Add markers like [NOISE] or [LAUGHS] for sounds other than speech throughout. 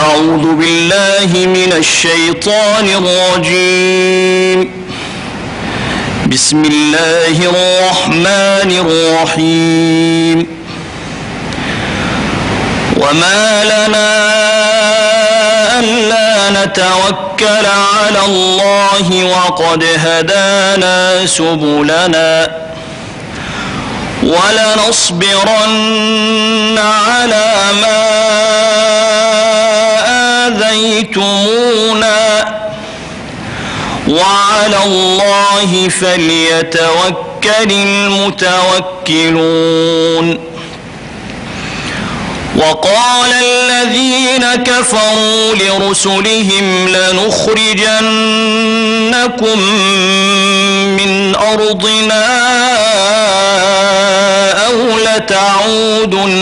أعوذ بالله من الشيطان الرجيم. بسم الله الرحمن الرحيم. وما لنا ألا نتوكل على الله وقد هدانا سبلنا. ولنصبرن على ما آذيتمونا وعلى الله فليتوكل المتوكلون وقال الذين كفروا لرسلهم لنخرجنكم من أرضنا أو لتعودن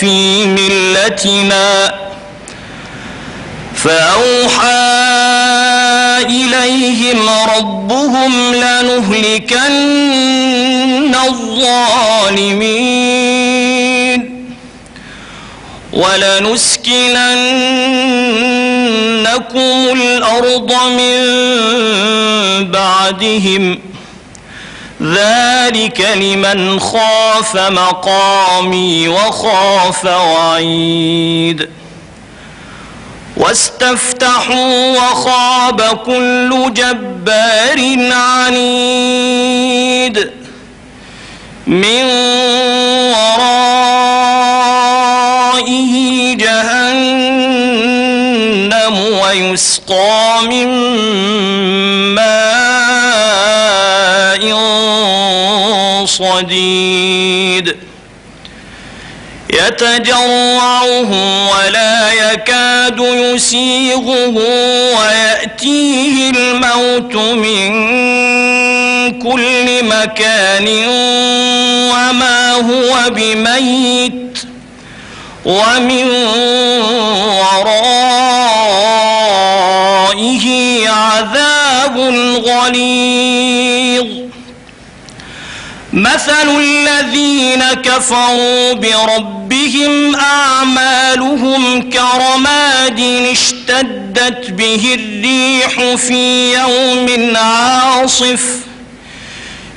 في ملتنا فأوحى إليهم ربهم لنهلكن الظالمين ولنسكننكم الأرض من بعدهم ذلك لمن خاف مقامي وخاف وعيد واستفتحوا وخاب كل جبار عنيد من ورائه جهنم ويسقى من ماء صديد يتجرعه ولا يكاد يسيغه ويأتيه الموت من كل مكان وما هو بميت ومن ورائه عذاب غليظ مثل الذين كفروا بربهم أعمالهم كرماد اشتدت به الريح في يوم عاصف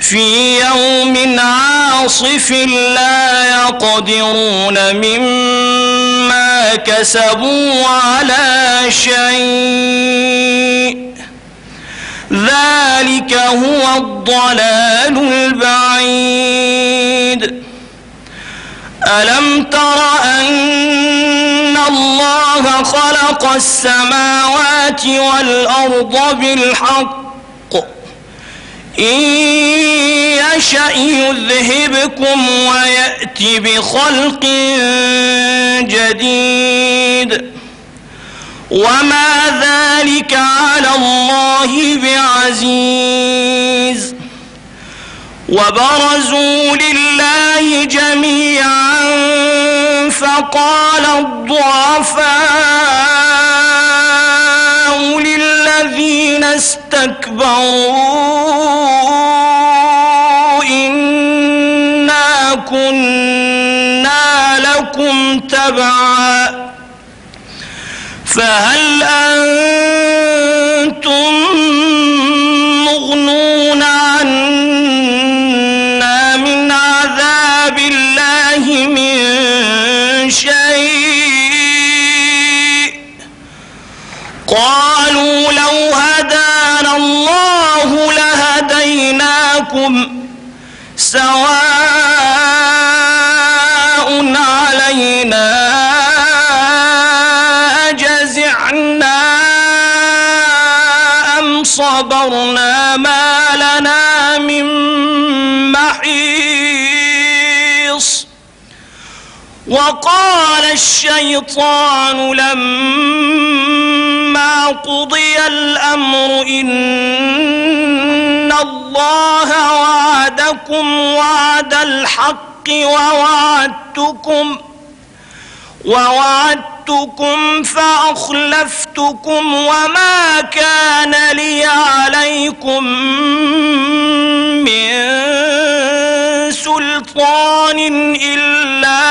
في يوم عاصف لا يقدرون مما كسبوا على شيء ذلك هو الضلال البعيد. ألم تر أن الله خلق السماوات والأرض بالحق؟ إن يشأ يذهبكم ويأتي بخلق جديد. وما ذلك على الله بعزيز وبرزوا لله جميعا فقال الضعفاء للذين استكبروا إنا كنا لكم تبعا فهل أنتم مغنون عنا من عذاب الله من شيء؟ قالوا لو هدانا الله لهديناكم سواء صبرنا ما لنا من محيص وقال الشيطان لما قضي الأمر إن الله وعدكم وعد الحق ووعدتكم ووعدتكم فأخلفتكم وما كان لي عليكم من سلطان إلا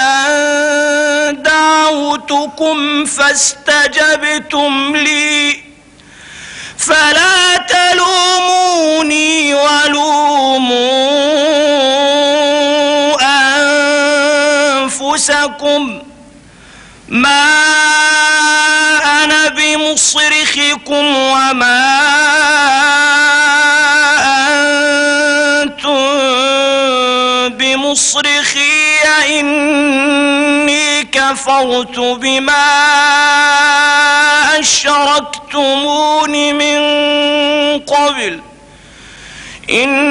أن فاستجبتم لي. فلا تلوموني ولوموا أنفسكم ما أنا بمصرخكم وما أنتم بمصرخي إني كفرت بما أشركتمون من قبل إن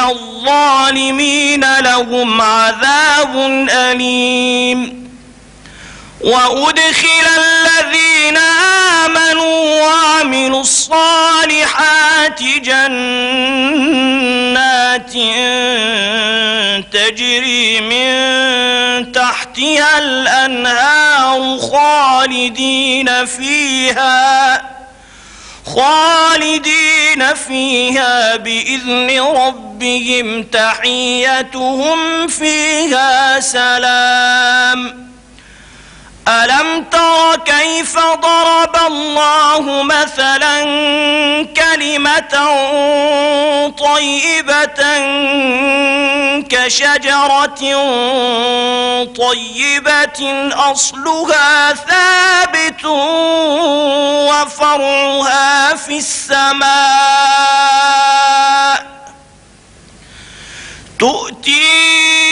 الظالمين لهم عذاب أليم وأدخل الذين آمنوا وعملوا الصالحات جنات تجري من تحتها الأنهار خالدين فيها خالدين فيها بإذن ربهم تحيتهم فيها سلام. ألم تر كيف ضرب الله مثلا كلمة طيبة كشجرة طيبة أصلها ثابت وفرعها في السماء تؤتي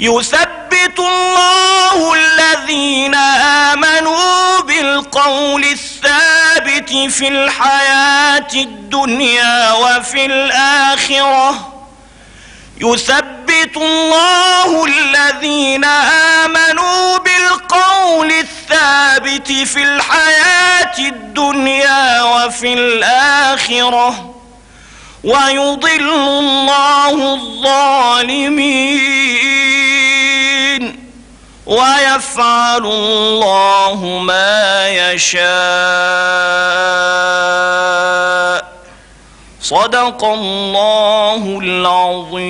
يثبت الله الذين آمنوا بالقول الثابت في الحياة الدنيا وفي الآخرة. يثبت الله الذين آمنوا بالقول الثابت في الحياة الدنيا وفي الآخرة. ويضل الله الظالمين. ويفعل الله ما يشاء. صدق الله العظيم.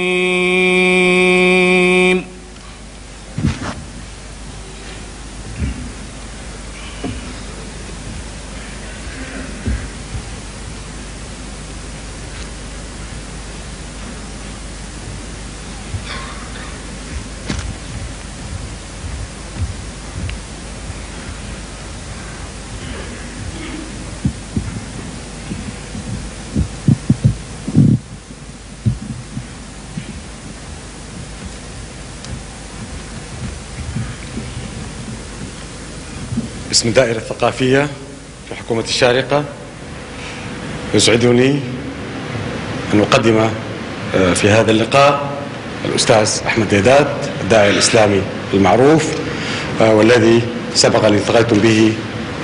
باسم الدائرة الثقافية في حكومة الشارقة يسعدني أن أقدم آه، في هذا اللقاء الأستاذ أحمد ديدات الداعي الإسلامي المعروف آه، والذي سبق أن التقيتم به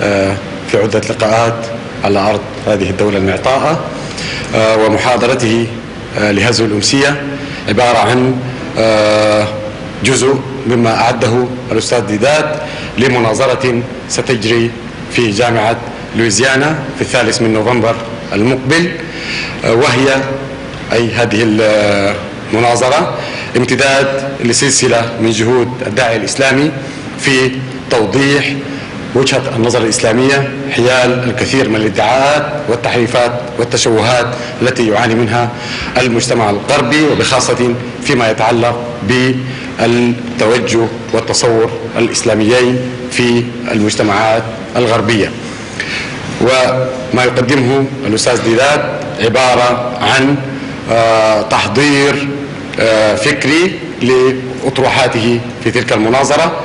آه، في عدة لقاءات على أرض هذه الدولة المعطاءة ومحاضرته لهذه الأمسية عبارة عن جزء مما أعده الأستاذ ديدات لمناظرة ستجري في جامعة لويزيانا في الثالث من نوفمبر المقبل آه، وهي أي هذه المناظرة امتداد لسلسلة من جهود الداعي الإسلامي في توضيح وجهة النظر الإسلامية حيال الكثير من الادعاءات والتحريفات والتشوهات التي يعاني منها المجتمع الغربي وبخاصة فيما يتعلق بالتوجه والتصور الإسلاميين في المجتمعات الغربية. وما يقدمه الأستاذ ديدات عبارة عن آه، تحضير آه، فكري لأطروحاته في تلك المناظرة.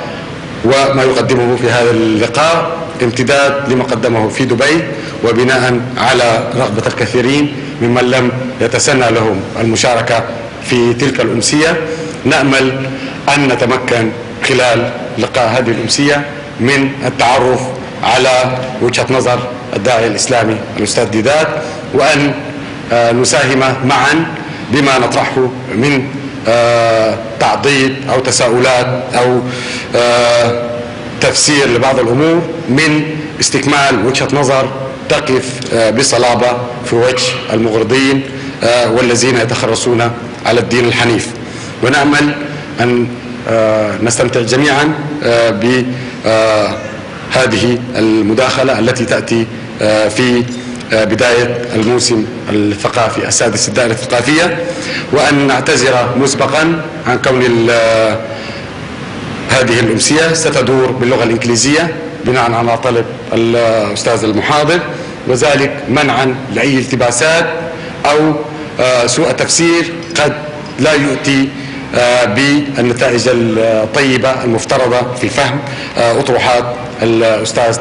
وما يقدمه في هذا اللقاء امتداد لما قدمه في دبي وبناء على رغبة الكثيرين ممن لم يتسنى لهم المشاركة في تلك الأمسية. نأمل أن نتمكن خلال لقاء هذه الأمسية من التعرف على وجهة نظر الداعي الإسلامي الأستاذ ديدات وأن آه، نساهم معا بما نطرحه من آه، تعضيد أو تساؤلات أو آه، تفسير لبعض الأمور من استكمال وجهة نظر تقف بصلابة في وجه المغرضين والذين يتخرصون على الدين الحنيف. ونأمل أن آه، نستمتع جميعا بهذه المداخلة التي تأتي آه، في آه، بداية الموسم الثقافي السادس الدائرة الثقافية. وأن نعتذر مسبقا عن كون آه، هذه الأمسية ستدور باللغة الإنجليزية بناء على طلب الأستاذ المحاضر. وذلك منعا لأي التباسات أو آه، سوء تفسير قد لا يؤتي آه، بالنتائج الطيبة المفترضة في فهم أطروحات الأستاذ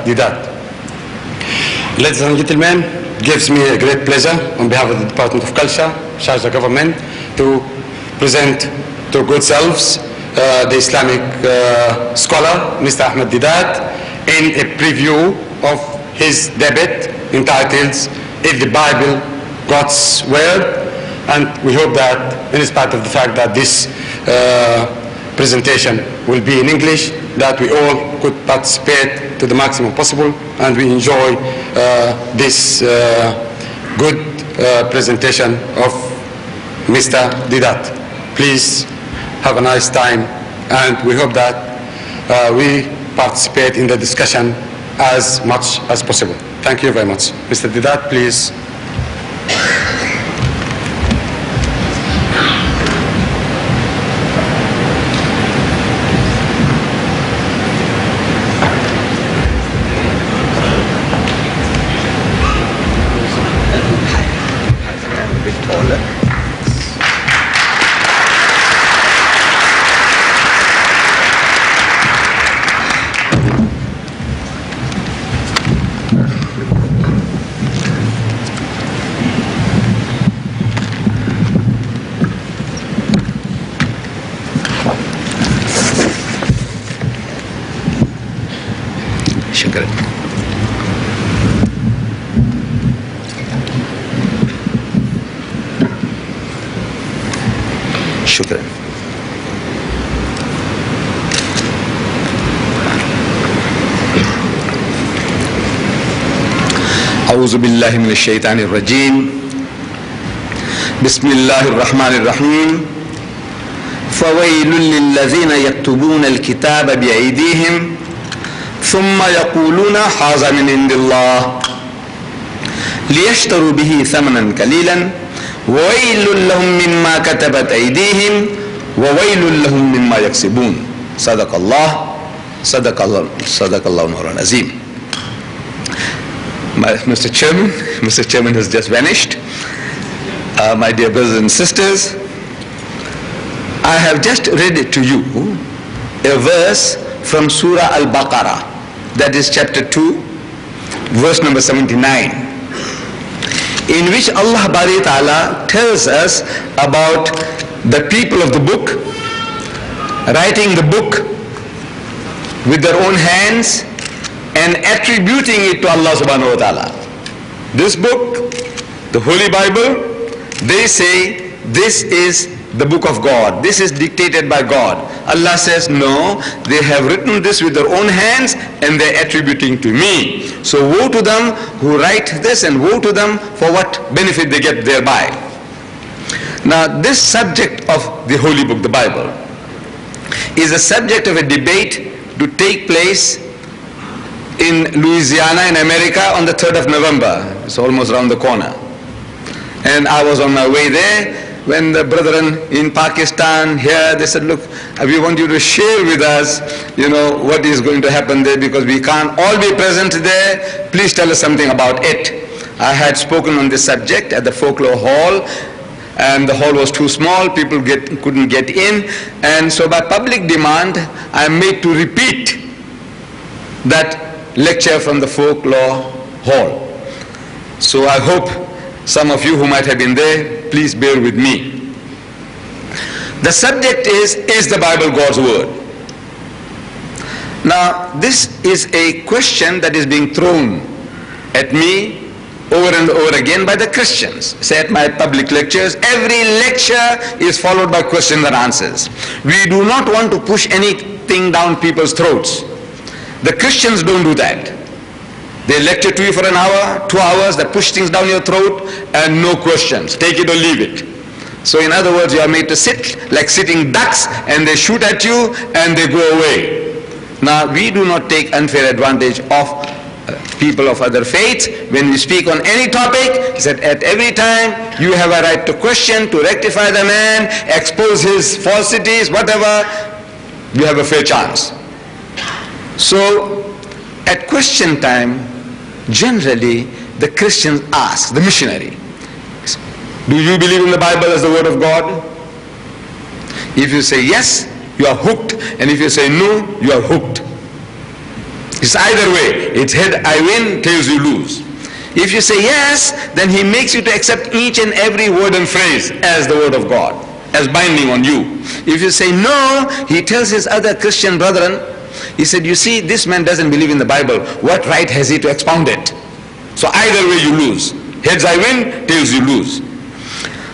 Ladies and gentlemen, it gives me a great pleasure on behalf of the Department of Culture, Sharjah government, to present to good selves uh, the Islamic uh, scholar, Mr. Ahmed Deedat, in a preview of his debate entitled If the Bible, God's Word, and we hope that, in spite of the fact that this uh, presentation will be in English, that we all could participate to the maximum possible and we enjoy uh, this uh, good uh, presentation of Mr. Deedat. Please have a nice time and we hope that uh, we participate in the discussion as much as possible. Thank you very much. Mr. Deedat, please. أعوذ بالله من الشيطان الرجيم. بسم الله الرحمن الرحيم. فويل للذين يكتبون الكتاب بأيديهم ثم يقولون هذا من عند الله. ليشتروا به ثمنا قليلا. وويل لهم مما كتبت أيديهم. وويل لهم مما يكسبون. صدق الله. صدق الله صدق الله العظيم. My, Mr. Chairman, Mr. Chairman has just vanished. Uh, my dear brothers and sisters, I have just read to you a verse from Surah Al-Baqarah, that is chapter 2, verse number 79, in which Allah Bari Ta'ala tells us about the people of the book writing the book with their own hands and attributing it to Allah subhanahu wa ta'ala. This book, the Holy Bible, they say this is the book of God. This is dictated by God. Allah says, no, they have written this with their own hands and they're attributing to me. So woe to them who write this and woe to them for what benefit they get thereby. Now this subject of the Holy Book, the Bible, is a subject of a debate to take place in Louisiana in America on the 3rd of November. It's almost around the corner. And I was on my way there when the brethren in Pakistan here, they said, look, we want you to share with us, you know, what is going to happen there because we can't all be present there. Please tell us something about it. I had spoken on this subject at the folklore hall and the hall was too small, people get, couldn't get in. And so by public demand, I am made to repeat that lecture from the folklore hall. So I hope Some of you who might have been there, please bear with me. The subject is, is the Bible God's Word? Now, this is a question that is being thrown at me over and over again by the Christians. Say at my public lectures, every lecture is followed by questions and answers. We do not want to push anything down people's throats. The Christians don't do that. They lecture to you for an hour, two hours, they push things down your throat and no questions. Take it or leave it. So in other words, you are made to sit like sitting ducks and they shoot at you and they go away. Now we do not take unfair advantage of uh, people of other faiths, when we speak on any topic, he said at every time you have a right to question, to rectify the man, expose his falsities, whatever, you have a fair chance. So at question time, generally the Christians ask, the missionary, do you believe in the Bible as the word of God? If you say yes, you are hooked. And if you say no, you are hooked. It's either way. It's head I win, tails you lose. If you say yes, then he makes you to accept each and every word and phrase as the word of God, as binding on you. If you say no, he tells his other Christian brethren, he said, you see, this man doesn't believe in the Bible. What right has he to expound it? So either way you lose. Heads I win, tails you lose.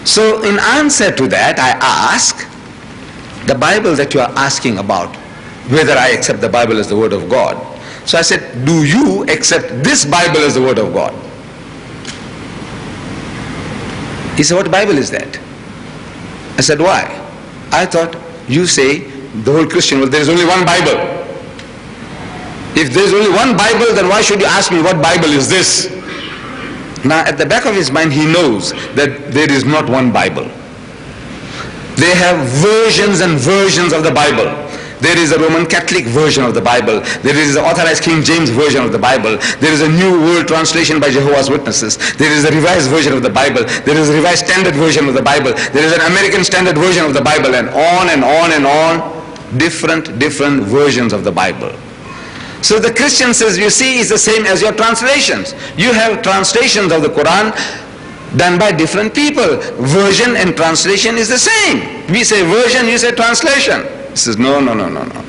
So in answer to that, I ask, the Bible that you are asking about, whether I accept the Bible as the word of God, so I said, do you accept this Bible as the word of God? He said, what Bible is that? I said, why? I thought you say the whole Christian world, there is only one Bible. If there is only one Bible, then why should you ask me what Bible is this? Now at the back of his mind, he knows that there is not one Bible. They have versions and versions of the Bible. There is a Roman Catholic version of the Bible. There is the authorized King James version of the Bible. There is a New World Translation by Jehovah's Witnesses. There is a revised version of the Bible. There is a revised standard version of the Bible. There is an American standard version of the Bible and on and on and on. Different, different versions of the Bible. So the Christian says, you see, it's the same as your translations. You have translations of the Quran done by different people. Version and translation is the same. We say version, you say translation. He says, no, no, no, no, no.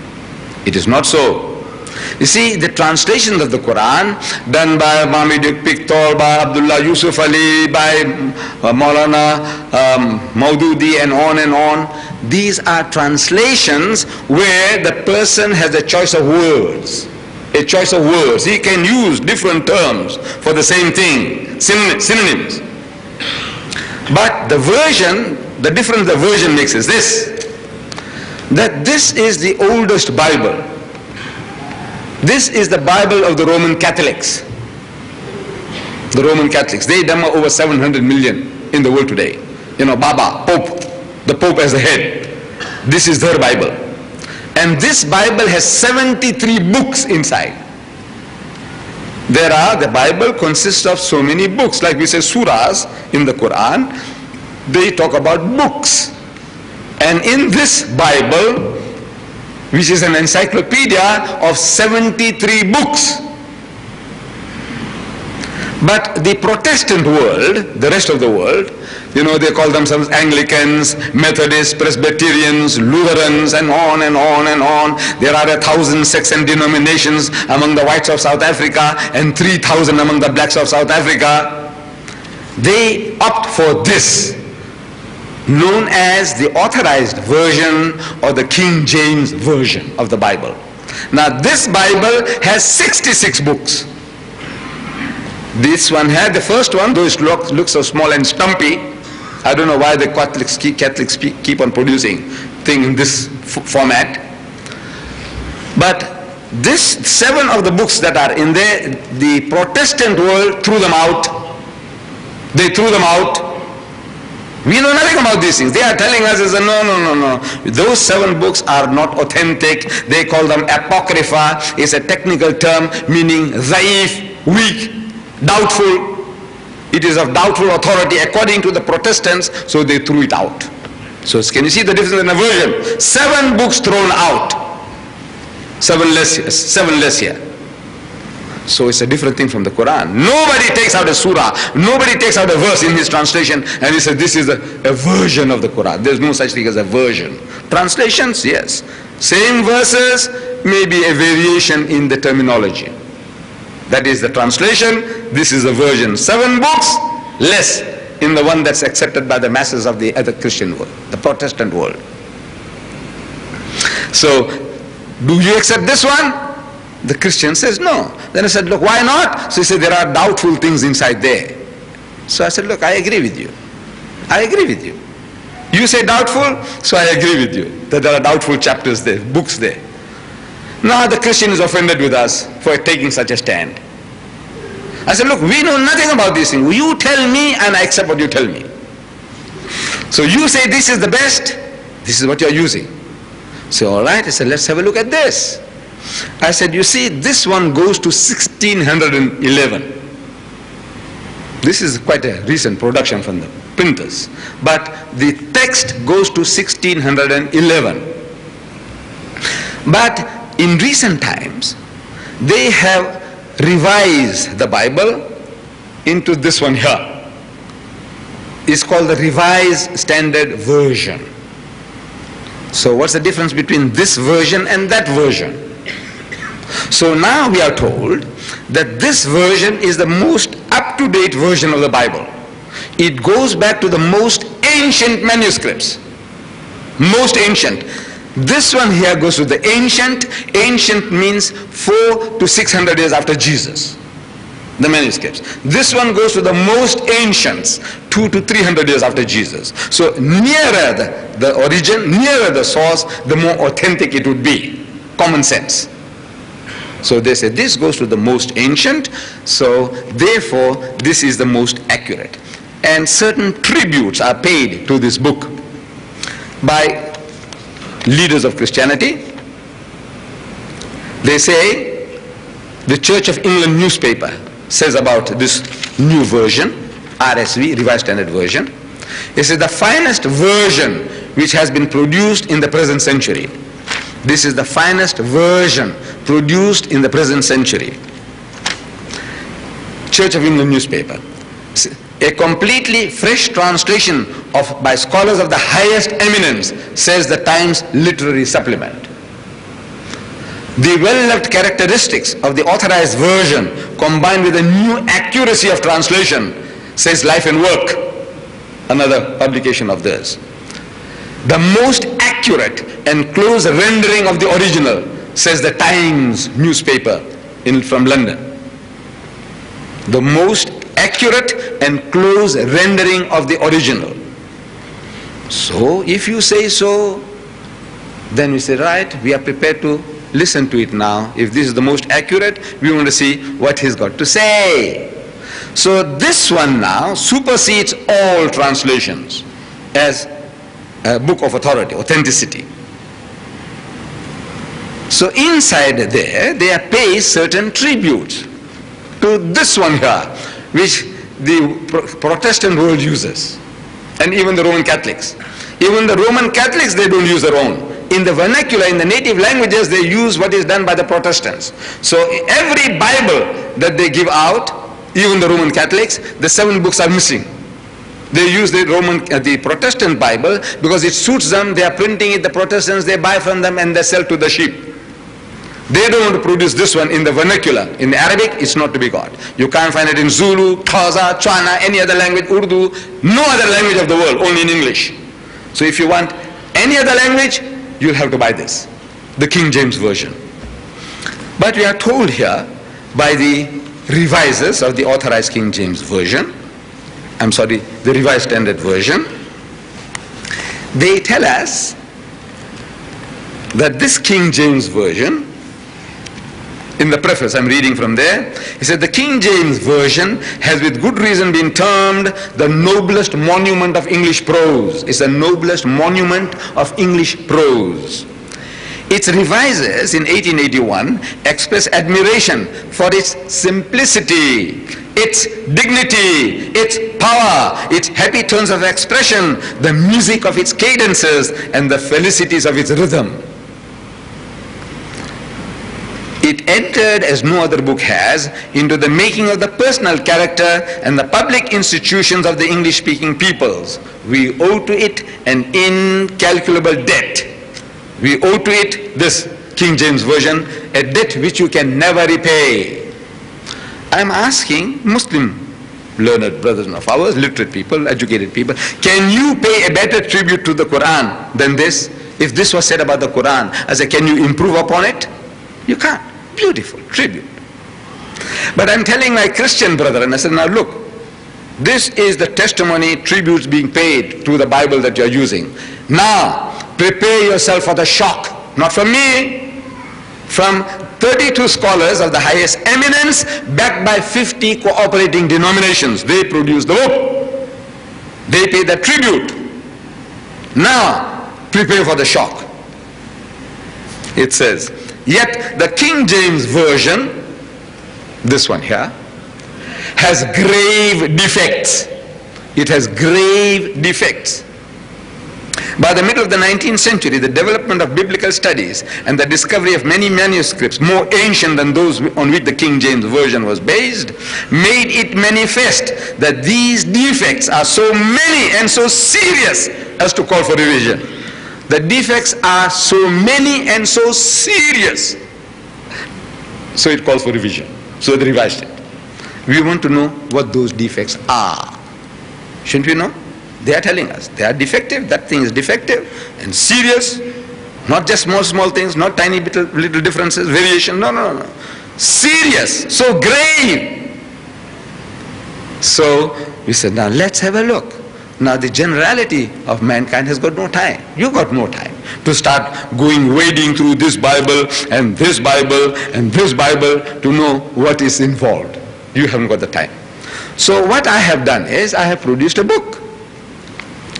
It is not so. You see, the translations of the Quran done by Mohammed Pickthall, by Abdullah Yusuf Ali, by uh, Maulana um, Maududi and on and on, these are translations where the person has a choice of words. A choice of words. He can use different terms for the same thing, synonyms. But the version, the difference the version makes is this that this is the oldest Bible. This is the Bible of the Roman Catholics. The Roman Catholics. They number over 700 million in the world today. You know, Baba, Pope, the Pope as the head. This is their Bible. And this Bible has 73 books inside. There are, the Bible consists of so many books. Like we say surahs in the Quran, they talk about books. And in this Bible, which is an encyclopedia of 73 books, but the Protestant world, the rest of the world, you know, they call themselves Anglicans, Methodists, Presbyterians, Lutherans, and on and on and on. There are a thousand sects and denominations among the whites of South Africa and 3,000 among the blacks of South Africa. They opt for this known as the authorized version or the King James version of the Bible. Now this Bible has 66 books. This one had the first one, though it looks, looks so small and stumpy. I don't know why the Catholics keep, Catholics keep on producing thing in this format. But this seven of the books that are in there, the Protestant world threw them out. They threw them out we know nothing about these things. They are telling us, is no, no, no, no. Those seven books are not authentic. They call them apocrypha. It's a technical term meaning zaif, weak, doubtful. It is of doubtful authority according to the Protestants, so they threw it out. So can you see the difference in the version? Seven books thrown out. Seven less, seven less here. So it's a different thing from the Quran. Nobody takes out a surah, nobody takes out a verse in his translation and he says this is a, a version of the Quran. There's no such thing as a version. Translations, yes. Same verses, maybe a variation in the terminology. That is the translation, this is the version. Seven books, less in the one that's accepted by the masses of the other Christian world, the Protestant world. So, do you accept this one? The Christian says no. Then I said, look, why not? So he said, there are doubtful things inside there. So I said, look, I agree with you. I agree with you. You say doubtful, so I agree with you that there are doubtful chapters there, books there. Now the Christian is offended with us for taking such a stand. I said, look, we know nothing about these things. You tell me and I accept what you tell me. So you say this is the best, this is what you're using. So all right, I said, let's have a look at this. I said, you see, this one goes to 1611. This is quite a recent production from the printers. But the text goes to 1611. But in recent times, they have revised the Bible into this one here. It's called the Revised Standard Version. So what's the difference between this version and that version? So now we are told that this version is the most up-to-date version of the Bible. It goes back to the most ancient manuscripts. Most ancient. This one here goes to the ancient. Ancient means 4 to 600 years after Jesus. The manuscripts. This one goes to the most ancients, 2 to 300 years after Jesus. So nearer the, the origin, nearer the source, the more authentic it would be. Common sense. So they say this goes to the most ancient, so therefore this is the most accurate. And certain tributes are paid to this book by leaders of Christianity. They say the Church of England newspaper says about this new version, RSV, Revised Standard Version. It says the finest version which has been produced in the present century. This is the finest version produced in the present century. Church of England newspaper. A completely fresh translation of by scholars of the highest eminence, says the Times Literary Supplement. The well-loved characteristics of the authorized version combined with a new accuracy of translation, says Life and Work, another publication of theirs. The most accurate and close rendering of the original, says the Times newspaper in, from London. The most accurate and close rendering of the original. So, if you say so, then we say, right, we are prepared to listen to it now. If this is the most accurate, we want to see what he's got to say. So this one now supersedes all translations as a book of authority, authenticity. So inside there, they are paying certain tributes to this one here, which the Protestant world uses, and even the Roman Catholics. Even the Roman Catholics, they don't use their own. In the vernacular, in the native languages, they use what is done by the Protestants. So every Bible that they give out, even the Roman Catholics, the seven books are missing. They use the Roman, uh, the Protestant Bible because it suits them. They are printing it. The Protestants they buy from them and they sell to the sheep. They don't want to produce this one in the vernacular. In Arabic, it's not to be got. You can't find it in Zulu, Xhosa, Tswana, any other language, Urdu, no other language of the world, only in English. So if you want any other language, you'll have to buy this, the King James Version. But we are told here by the revisers of the authorized King James Version, I'm sorry, the Revised Standard Version, they tell us that this King James Version in the preface, I'm reading from there. He said, The King James Version has with good reason been termed the noblest monument of English prose. It's the noblest monument of English prose. Its revisers in 1881 express admiration for its simplicity, its dignity, its power, its happy turns of expression, the music of its cadences, and the felicities of its rhythm. It entered as no other book has into the making of the personal character and the public institutions of the English speaking peoples. We owe to it an incalculable debt. We owe to it this King James Version, a debt which you can never repay. I'm asking Muslim learned brothers of ours, literate people, educated people, can you pay a better tribute to the Quran than this? If this was said about the Quran, I say, can you improve upon it? You can't. Beautiful tribute. But I'm telling my Christian brother, and I said, now look, this is the testimony, tributes being paid to the Bible that you're using. Now, prepare yourself for the shock, not from me, from 32 scholars of the highest eminence, backed by 50 cooperating denominations. They produce the book. They pay the tribute. Now, prepare for the shock. It says, Yet the King James Version, this one here, has grave defects. It has grave defects. By the middle of the 19th century, the development of biblical studies and the discovery of many manuscripts more ancient than those on which the King James Version was based made it manifest that these defects are so many and so serious as to call for revision. The defects are so many and so serious. So it calls for revision. So they revised it. We want to know what those defects are. Shouldn't we know? They are telling us they are defective, that thing is defective and serious. Not just small, small things, not tiny little, little differences, variation. No, no, no. Serious, so grave. So we said, now let's have a look. Now the generality of mankind has got no time. You've got no time to start going wading through this Bible and this Bible and this Bible to know what is involved. You haven't got the time. So what I have done is I have produced a book.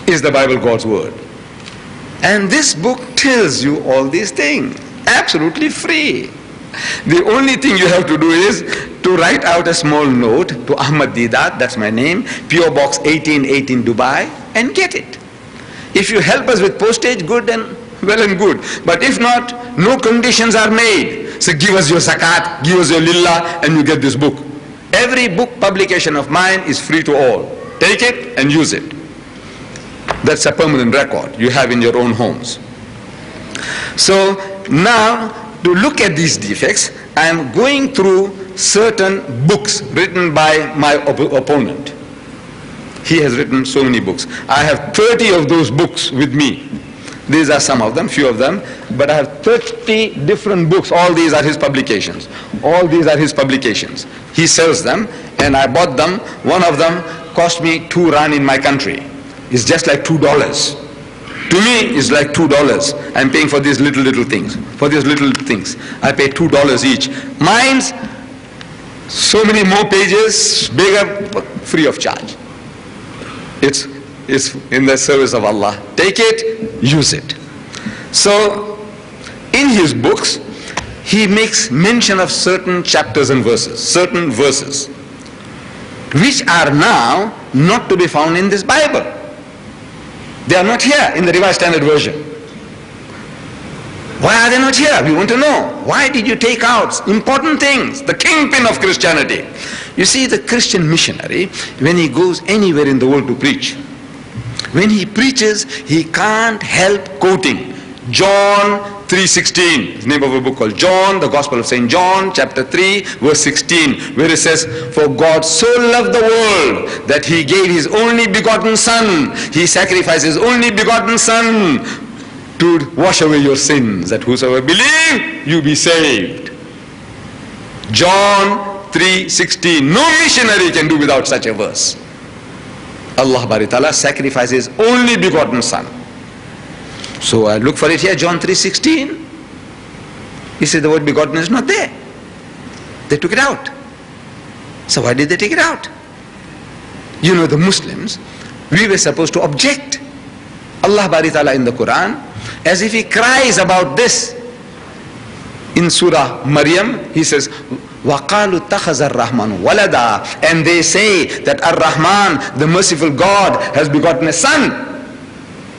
Is the Bible God's word? And this book tells you all these things. Absolutely free. The only thing you have to do is to write out a small note to Ahmad Deedat, that's my name, PO Box 1818 Dubai, and get it. If you help us with postage, good and well and good. But if not, no conditions are made. So give us your zakat, give us your lillah, and you get this book. Every book publication of mine is free to all. Take it and use it. That's a permanent record you have in your own homes. So now to look at these defects, I am going through certain books written by my op opponent. He has written so many books. I have 30 of those books with me. These are some of them, few of them, but I have 30 different books. All these are his publications. All these are his publications. He sells them and I bought them. One of them cost me two rand in my country. It's just like two dollars. To me, it's like two dollars. I'm paying for these little, little things. For these little things. I pay two dollars each. Mine's so many more pages, bigger, free of charge. It's, it's in the service of Allah. Take it, use it. So, in his books, he makes mention of certain chapters and verses, certain verses, which are now not to be found in this Bible. They are not here in the Revised Standard Version. Why are they not here? We want to know. Why did you take out important things, the kingpin of Christianity? You see, the Christian missionary, when he goes anywhere in the world to preach, when he preaches, he can't help quoting John 3.16, name of a book called John, the Gospel of St. John, chapter 3, verse 16, where it says, For God so loved the world that he gave his only begotten Son. He sacrificed his only begotten Son to wash away your sins, that whosoever believe, you be saved. John 3.16. No missionary can do without such a verse. Allah Ta'ala sacrifices only begotten Son. So I look for it here, John 3.16. He said the word begotten is not there. They took it out. So why did they take it out? You know the Muslims, we were supposed to object. Allah Bari Ta'ala in the Quran, as if he cries about this. In Surah Maryam, he says, وَقَالُوا اتَّخَذَ الرَّحْمَنُ وَلَدًا And they say that Ar-Rahman, the merciful God, has begotten a son.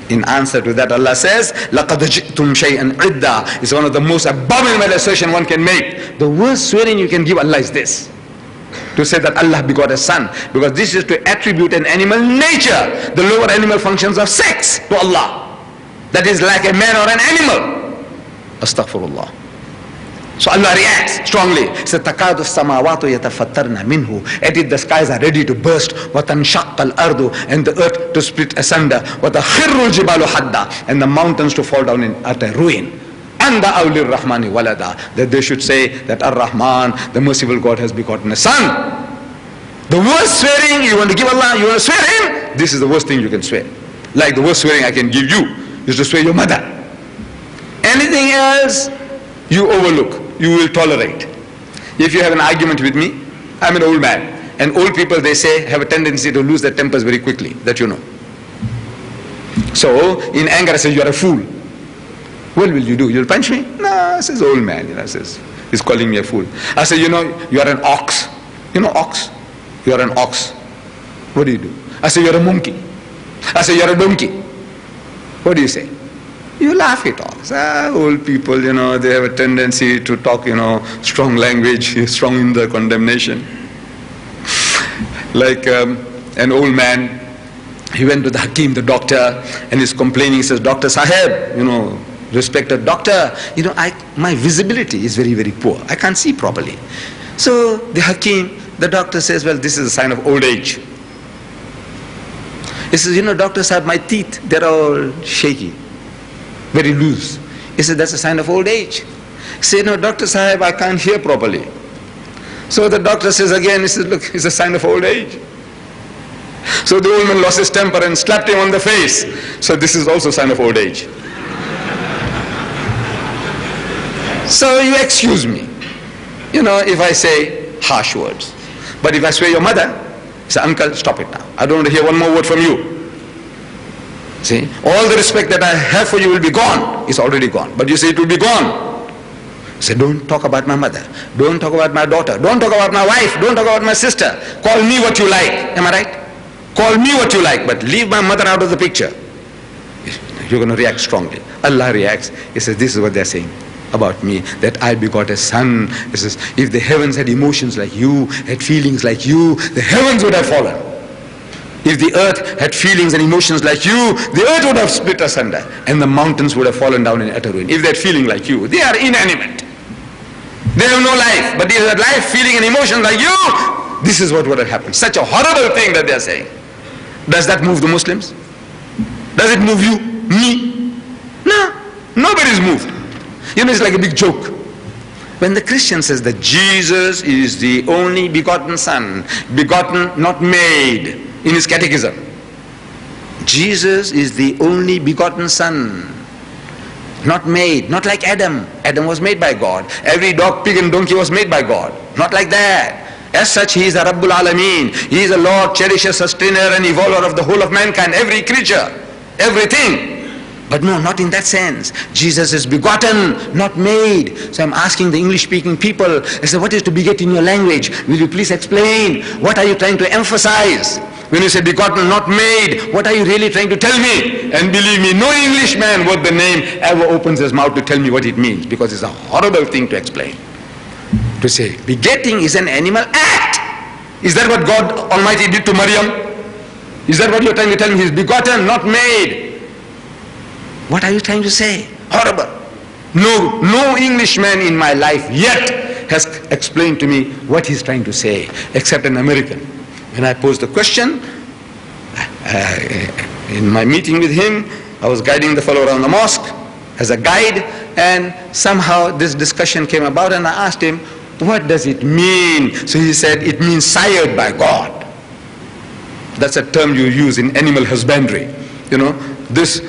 In answer to that, Allah says, لَقَدْ جِئْتُمْ شَيْئًا عِدًّا It's one of the most abominable assertion one can make. The worst swearing you can give Allah is this. To say that Allah begot a son. Because this is to attribute an animal nature. The lower animal functions of sex to Allah. That is like a man or an animal. Astaghfirullah. So Allah reacts strongly. Says, تَكَادُ السَّمَاوَاتُ يَتَفَتَّرْنَ مِنْهُ Edit the skies are ready to burst. وَتَنْشَقَّ الْأَرْضُ And the earth to split asunder. وَتَخِرُّ الْجِبَالُ حَدَّ And the mountains to fall down in utter ruin. And the awlir rahmani walada. That they should say that Ar-Rahman, the merciful God has begotten a son. The worst swearing you want to give Allah, you want to swear him, this is the worst thing you can swear. Like the worst swearing I can give you is to swear your mother. Anything else, you overlook you will tolerate. If you have an argument with me, I'm an old man. And old people, they say, have a tendency to lose their tempers very quickly. That you know. So, in anger, I say, you're a fool. What will you do? You'll punch me? No, says, old man. You know, says, he's calling me a fool. I say, you know, you're an ox. You know ox? You're an ox. What do you do? I say, you're a monkey. I say, you're a donkey. What do you say? You laugh it off. Ah, old people, you know, they have a tendency to talk, you know, strong language, [LAUGHS] strong in the condemnation. like um, an old man, he went to the Hakim, the doctor, and he's complaining. He says, Dr. Sahib, you know, respected doctor, you know, I, my visibility is very, very poor. I can't see properly. So the Hakim, the doctor says, well, this is a sign of old age. He says, you know, Doctor Sahib, my teeth, they're all shaky very loose. He said, that's a sign of old age. Say, no, Dr. Sahib, I can't hear properly. So the doctor says again, he says, look, it's a sign of old age. So the old man lost his temper and slapped him on the face. So this is also a sign of old age. [LAUGHS] So you excuse me, you know, if I say harsh words. But if I swear your mother, say, uncle, stop it now. I don't want to hear one more word from you. See, all the respect that I have for you will be gone. It's already gone. But you say it will be gone. Say, don't talk about my mother. Don't talk about my daughter. Don't talk about my wife. Don't talk about my sister. Call me what you like. Am I right? Call me what you like, but leave my mother out of the picture. You're going to react strongly. Allah reacts. He says, this is what they're saying about me, that I begot a son. He says, if the heavens had emotions like you, had feelings like you, the heavens would have fallen. If the earth had feelings and emotions like you, the earth would have split asunder and the mountains would have fallen down in utter ruin. If they had feeling like you, they are inanimate. They have no life. But if they had life, feeling and emotions like you, this is what would have happened. Such a horrible thing that they are saying. Does that move the Muslims? Does it move you? Me? No. Nobody's moved. You know, it's like a big joke. When the Christian says that Jesus is the only begotten Son, begotten, not made, in his catechism. Jesus is the only begotten son, not made, not like Adam. Adam was made by God. Every dog, pig and donkey was made by God. Not like that. As such, he is a Rabbul Alameen. He is a Lord, cherisher, sustainer and evolver of the whole of mankind, every creature, everything. But no, not in that sense. Jesus is begotten, not made. So I'm asking the English-speaking people, I said, what is to beget in your language? Will you please explain? What are you trying to emphasize? When you say begotten, not made, what are you really trying to tell me? And believe me, no Englishman worth the name ever opens his mouth to tell me what it means because it's a horrible thing to explain. To say, begetting is an animal act. Is that what God Almighty did to Maryam? Is that what you're trying to tell me? He's begotten, not made. What are you trying to say? Horrible. No, no Englishman in my life yet has explained to me what he's trying to say, except an American. When I posed the question, uh, in my meeting with him, I was guiding the fellow around the mosque as a guide, and somehow this discussion came about, and I asked him, What does it mean? So he said, It means sired by God. That's a term you use in animal husbandry. You know, this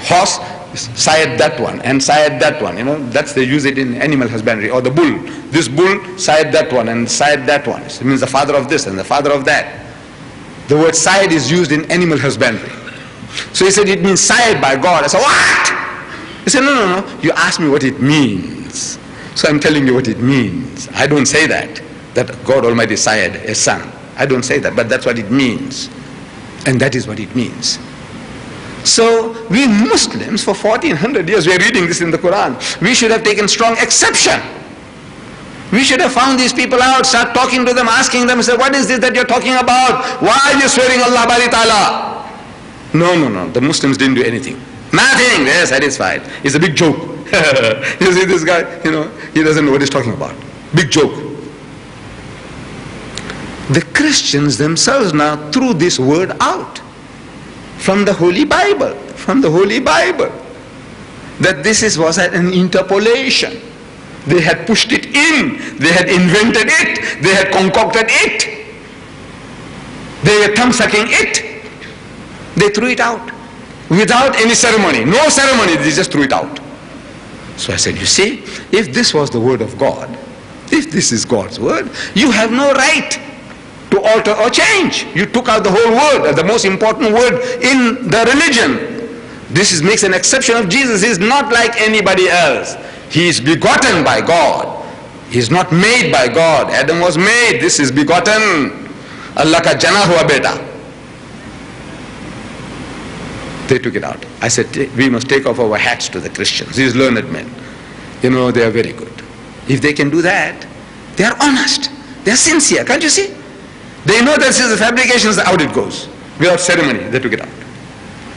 horse sired that one and sired that one. You know, that's they use it in animal husbandry. Or the bull. This bull sired that one and sired that one. It means the father of this and the father of that. The word sired is used in animal husbandry. So he said it means sired by God. I said, what? He said, no, no, no. You asked me what it means. So I'm telling you what it means. I don't say that, that God Almighty sired a son. I don't say that, but that's what it means. And that is what it means. So we Muslims for 1400 years, we are reading this in the Quran. We should have taken strong exception. We should have found these people out, start talking to them, asking them, say, what is this that you're talking about? Why are you swearing Allah Bari Ta'ala? No, no, no. The Muslims didn't do anything. Nothing. They're satisfied. It's a big joke. [LAUGHS] you see this guy, you know, he doesn't know what he's talking about. Big joke. The Christians themselves now threw this word out from the Holy Bible, from the Holy Bible, that this is, was an interpolation. They had pushed it in, they had invented it, they had concocted it, they were thumb sucking it. They threw it out without any ceremony, no ceremony, they just threw it out. So I said, You see, if this was the word of God, if this is God's word, you have no right to alter or change. You took out the whole word, the most important word in the religion. This is, makes an exception of Jesus. He's not like anybody else. He is begotten by God. He is not made by God. Adam was made. This is begotten. Allah ka. They took it out. I said, we must take off our hats to the Christians, these learned men. You know, they are very good. If they can do that, they are honest. They are sincere. Can't you see? They know this is a fabrication, is out it goes. Without ceremony, they took it out.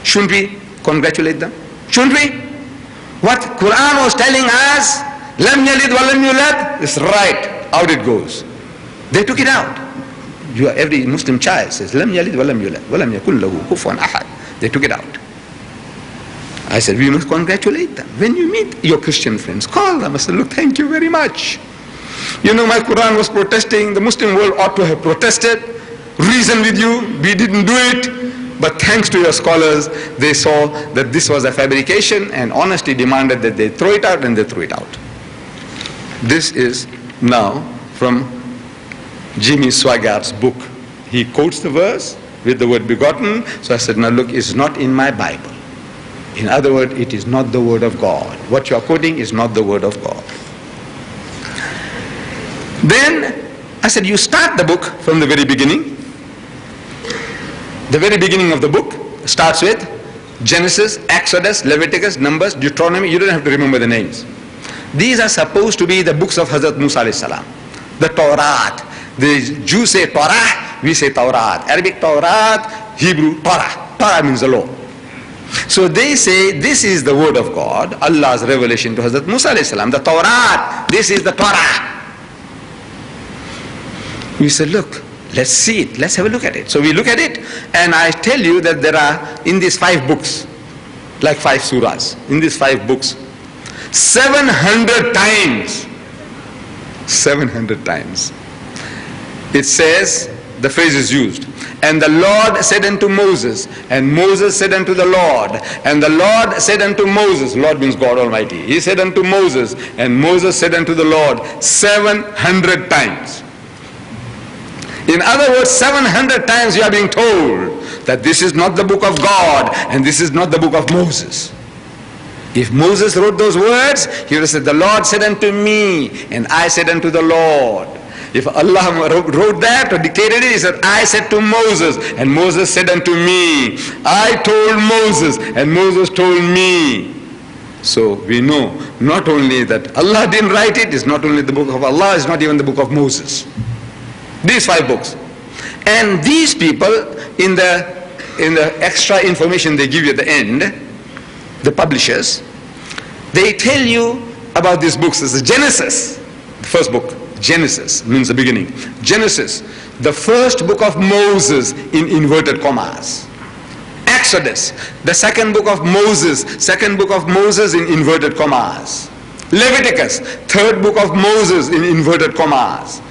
Shouldn't we congratulate them? Shouldn't we? What Quran was telling us, lam yalid wa lam yulad, is right. Out it goes. They took it out. You, every Muslim child says, lam yalid wa lam yulad, wa lam yakun lahu kufuwan ahad. They took it out. I said, we must congratulate them. When you meet your Christian friends, call them. I said, look, thank you very much. You know, my Quran was protesting. The Muslim world ought to have protested, reasoned with you. We didn't do it. But thanks to your scholars, they saw that this was a fabrication and honestly demanded that they throw it out and they threw it out. This is now from Jimmy Swaggart's book. He quotes the verse with the word begotten. So I said, now look, it's not in my Bible. In other words, it is not the word of God. What you are quoting is not the word of God. Then I said, you start the book from the very beginning. The very beginning of the book starts with Genesis, Exodus, Leviticus, Numbers, Deuteronomy. You don't have to remember the names. These are supposed to be the books of Hazrat Musa salam. The Torah. The Jews say Torah, we say Torah. Arabic Torah, Hebrew Torah. Torah means the law. So they say this is the word of God, Allah's revelation to Hazrat Musa salam, the Torah. This is the Torah. We said, look, let's see it. Let's have a look at it. So we look at it, and I tell you that there are in these five books, like five surahs, in these five books, 700 times, 700 times, it says, the phrase is used. And the Lord said unto Moses, and Moses said unto the Lord, and the Lord said unto Moses, Lord means God Almighty. He said unto Moses, and Moses said unto the Lord, 700 times. In other words, 700 times you are being told that this is not the book of God and this is not the book of Moses. If Moses wrote those words, he would have said, The Lord said unto me, and I said unto the Lord. If Allah wrote that or dictated it, he said, I said to Moses, and Moses said unto me. I told Moses, and Moses told me. So we know not only that Allah didn't write it, it's not only the book of Allah, it's not even the book of Moses. These five books. And these people, in the, in the extra information they give you at the end, the publishers, they tell you about these books. Is Genesis, the first book. Genesis means the beginning. Genesis, the first book of Moses in inverted commas. Exodus, the second book of Moses, second book of Moses in inverted commas. Leviticus, third book of Moses in inverted commas.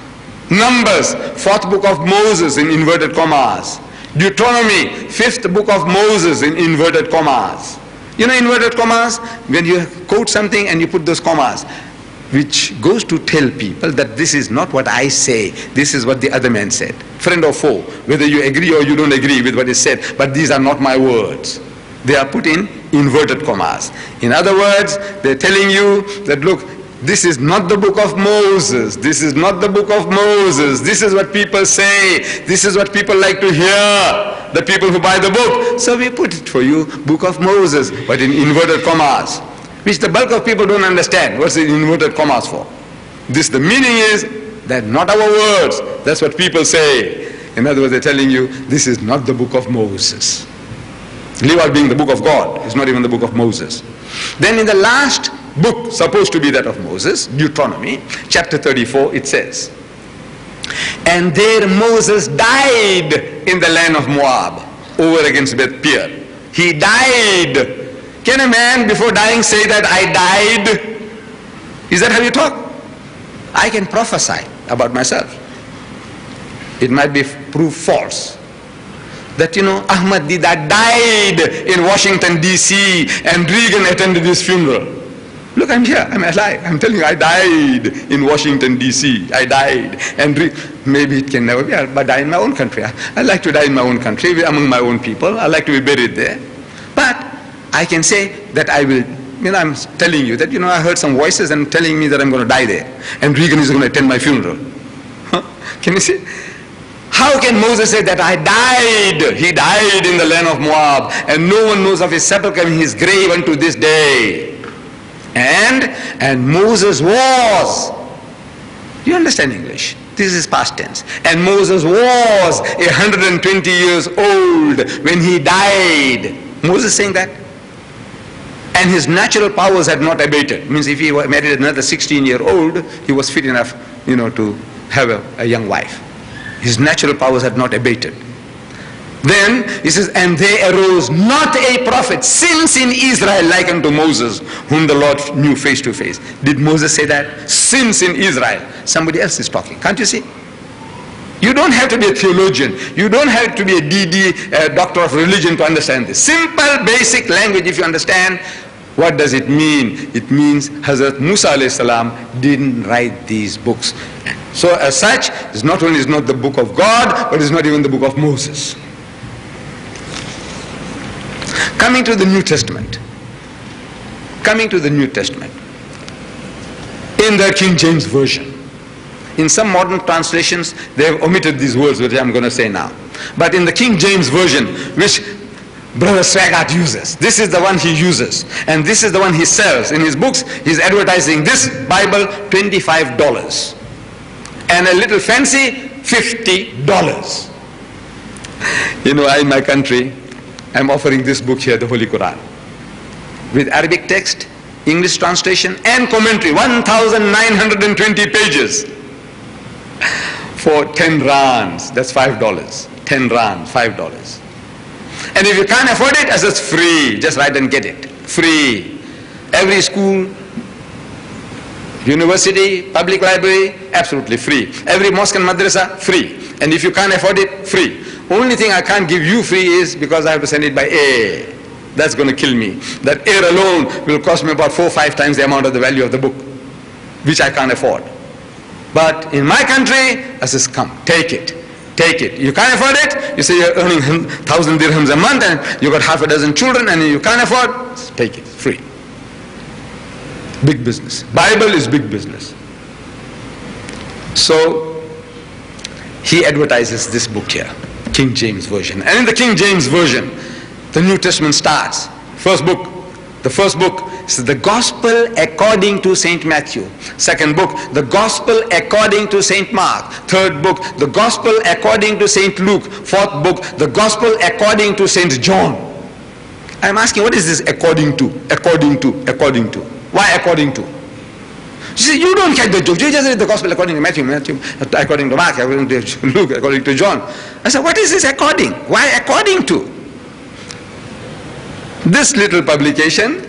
Numbers, fourth book of Moses in inverted commas. Deuteronomy, fifth book of Moses in inverted commas. You know inverted commas? When you quote something and you put those commas, which goes to tell people that this is not what I say, this is what the other man said. Friend or foe, whether you agree or you don't agree with what is said, but these are not my words. They are put in inverted commas. In other words, they're telling you that look, this is not the book of Moses. This is not the book of Moses. This is what people say. This is what people like to hear. The people who buy the book. So we put it for you, book of Moses, but in inverted commas, which the bulk of people don't understand. What's the inverted commas for? This, the meaning is that not our words. That's what people say. In other words, they're telling you, this is not the book of Moses. Leave out being the book of God. It's not even the book of Moses. Then in the last book supposed to be that of Moses, Deuteronomy, chapter 34, it says, And there Moses died in the land of Moab, over against Beth Peor. He died. Can a man before dying say that I died? Is that how you talk? I can prophesy about myself. It might be proved false. That you know, Ahmad Deedat died in Washington DC and Reagan attended his funeral. Look, I'm here. I'm alive. I'm telling you, I died in Washington, D.C. I died. And maybe it can never be, but die in my own country. I like to die in my own country, among my own people. I like to be buried there. But I can say that I will, you know, I'm telling you that, you know, I heard some voices and telling me that I'm going to die there. And Reagan is going to attend my funeral. [LAUGHS] Huh? Can you see? How can Moses say that I died? He died in the land of Moab, and no one knows of his sepulchre his grave unto this day. And, and Moses was. You understand English? This is past tense. And Moses was 120 years old when he died. Moses saying that? And his natural powers had not abated. Means if he married another 16 year old, he was fit enough, you know, to have a, a young wife. His natural powers had not abated. Then he says, and there arose not a prophet since in Israel like unto Moses, whom the Lord knew face to face. Did Moses say that? Since in Israel. Somebody else is talking. Can't you see? You don't have to be a theologian. You don't have to be a DD, a doctor of religion to understand this. Simple, basic language, if you understand, what does it mean? It means Hazrat Musa salam didn't write these books. So as such, it's not only is not the book of God, but it's not even the book of Moses. Coming to the New Testament. Coming to the New Testament. In the King James Version. In some modern translations, they have omitted these words which I'm going to say now. But in the King James Version, which Brother Swaggart uses. This is the one he uses. And this is the one he sells. In his books, he's advertising this Bible, $25. And a little fancy, $50. You know, in my country, I'm offering this book here, the Holy Quran, with Arabic text, English translation, and commentary, 1,920 pages for 10 rands. That's $5. 10 rands, $5. And if you can't afford it, as it's free. Just write and get it. Free. Every school, university, public library, absolutely free. Every mosque and madrasa, free. And if you can't afford it, free. Only thing I can't give you free is because I have to send it by air. That's going to kill me. That air alone will cost me about four or five times the amount of the value of the book, which I can't afford. But in my country, I says, come, take it. Take it. You can't afford it. You say you're earning [LAUGHS] thousand dirhams a month and you got half a dozen children and you can't afford. Take it. Big business. Bible is big business. So he advertises this book here. King James Version. And in the King James Version, the New Testament starts. First book, the first book is the Gospel according to St. Matthew. Second book, the Gospel according to St. Mark. Third book, the Gospel according to St. Luke. Fourth book, the Gospel according to St. John. I'm asking, what is this according to? According to, according to. Why according to? You see, you don't catch the joke. You just read the gospel according to Matthew, Matthew, according to Mark, according to [LAUGHS] Luke, according to John. I said, what is this according? Why according to? This little publication,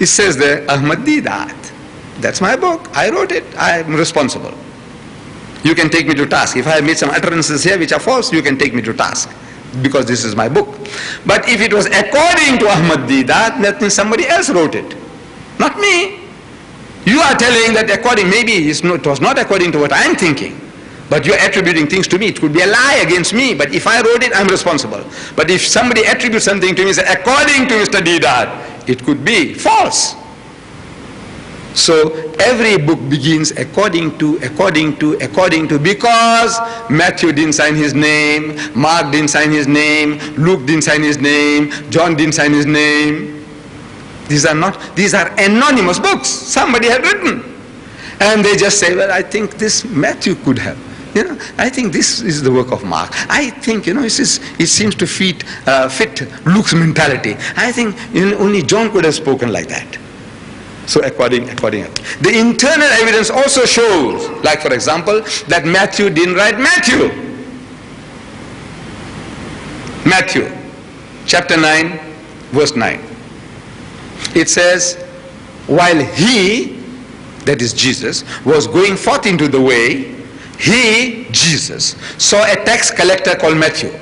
it says there, Ahmad Deedat. That's my book. I wrote it. I'm responsible. You can take me to task. If I have made some utterances here which are false, you can take me to task because this is my book. But if it was according to Ahmad Deedat, that means somebody else wrote it. Not me. You are telling that according, maybe it was not according to what I'm thinking, but you're attributing things to me. It could be a lie against me, but if I wrote it, I'm responsible. But if somebody attributes something to me, say, according to Mr. Deedat, it could be false. So every book begins according to, according to, according to, because Matthew didn't sign his name, Mark didn't sign his name, Luke didn't sign his name, John didn't sign his name. These are not, these are anonymous books. Somebody had written. And they just say, well, I think this Matthew could have. You know, I think this is the work of Mark. I think, you know, it, is, it seems to fit, uh, fit Luke's mentality. I think you know, only John could have spoken like that. So according, according, the internal evidence also shows, like for example, that Matthew didn't write Matthew. Matthew, chapter 9, verse 9. It says, while he, that is Jesus, was going forth into the way, he, Jesus, saw a tax collector called Matthew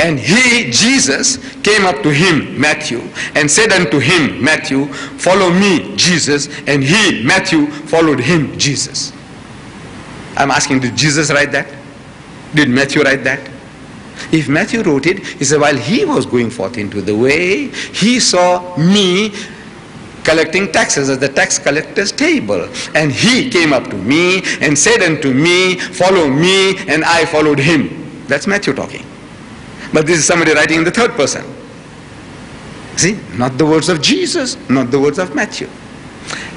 and he, Jesus, came up to him, Matthew, and said unto him, Matthew, follow me, Jesus. And he, Matthew, followed him, Jesus. I'm asking, did Jesus write that? Did Matthew write that? If Matthew wrote it, he said, while he was going forth into the way, he saw me collecting taxes at the tax collector's table. And he came up to me and said unto me, follow me, and I followed him. That's Matthew talking. But this is somebody writing in the third person. See, not the words of Jesus, not the words of Matthew.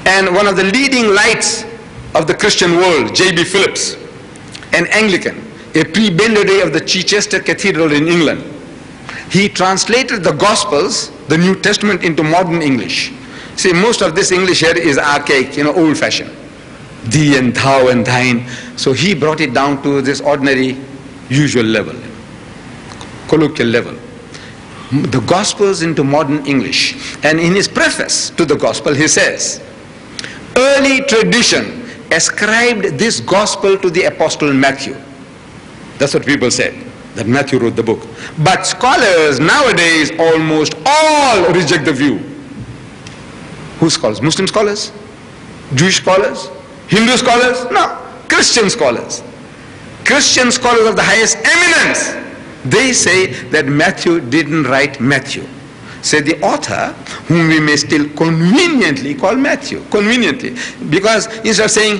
And one of the leading lights of the Christian world, J.B. Phillips, an Anglican, a prebendary of the Chichester Cathedral in England, he translated the Gospels, the New Testament, into modern English. See, most of this English here is archaic, you know, old-fashioned. Thee and thou and thine. So he brought it down to this ordinary, usual level colloquial level. The Gospels into modern English. And in his preface to the Gospel, he says, early tradition ascribed this Gospel to the Apostle Matthew. That's what people said, that Matthew wrote the book. But scholars nowadays almost all reject the view. Who scholars? Muslim scholars? Jewish scholars? Hindu scholars? No. Christian scholars. Christian scholars of the highest eminence they say that Matthew didn't write Matthew. Say the author, whom we may still conveniently call Matthew, conveniently. Because instead of saying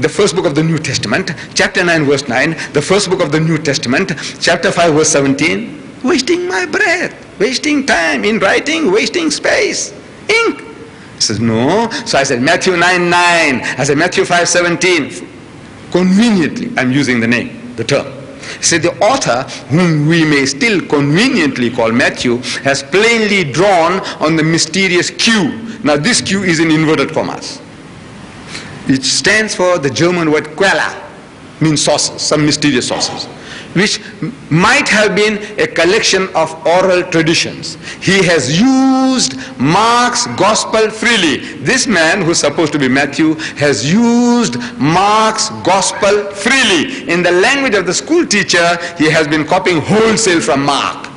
the first book of the New Testament, chapter 9, verse 9, the first book of the New Testament, chapter 5, verse 17, wasting my breath, wasting time in writing, wasting space, ink. He says, no. So I said, Matthew 9, 9. I said, Matthew 5, 17. Conveniently, I'm using the name, the term. Say the author, whom we may still conveniently call Matthew, has plainly drawn on the mysterious Q. Now this Q is in inverted commas. It stands for the German word Quella, means sources, some mysterious sources which might have been a collection of oral traditions. He has used Mark's gospel freely. This man, who's supposed to be Matthew, has used Mark's gospel freely. In the language of the school teacher, he has been copying wholesale from Mark.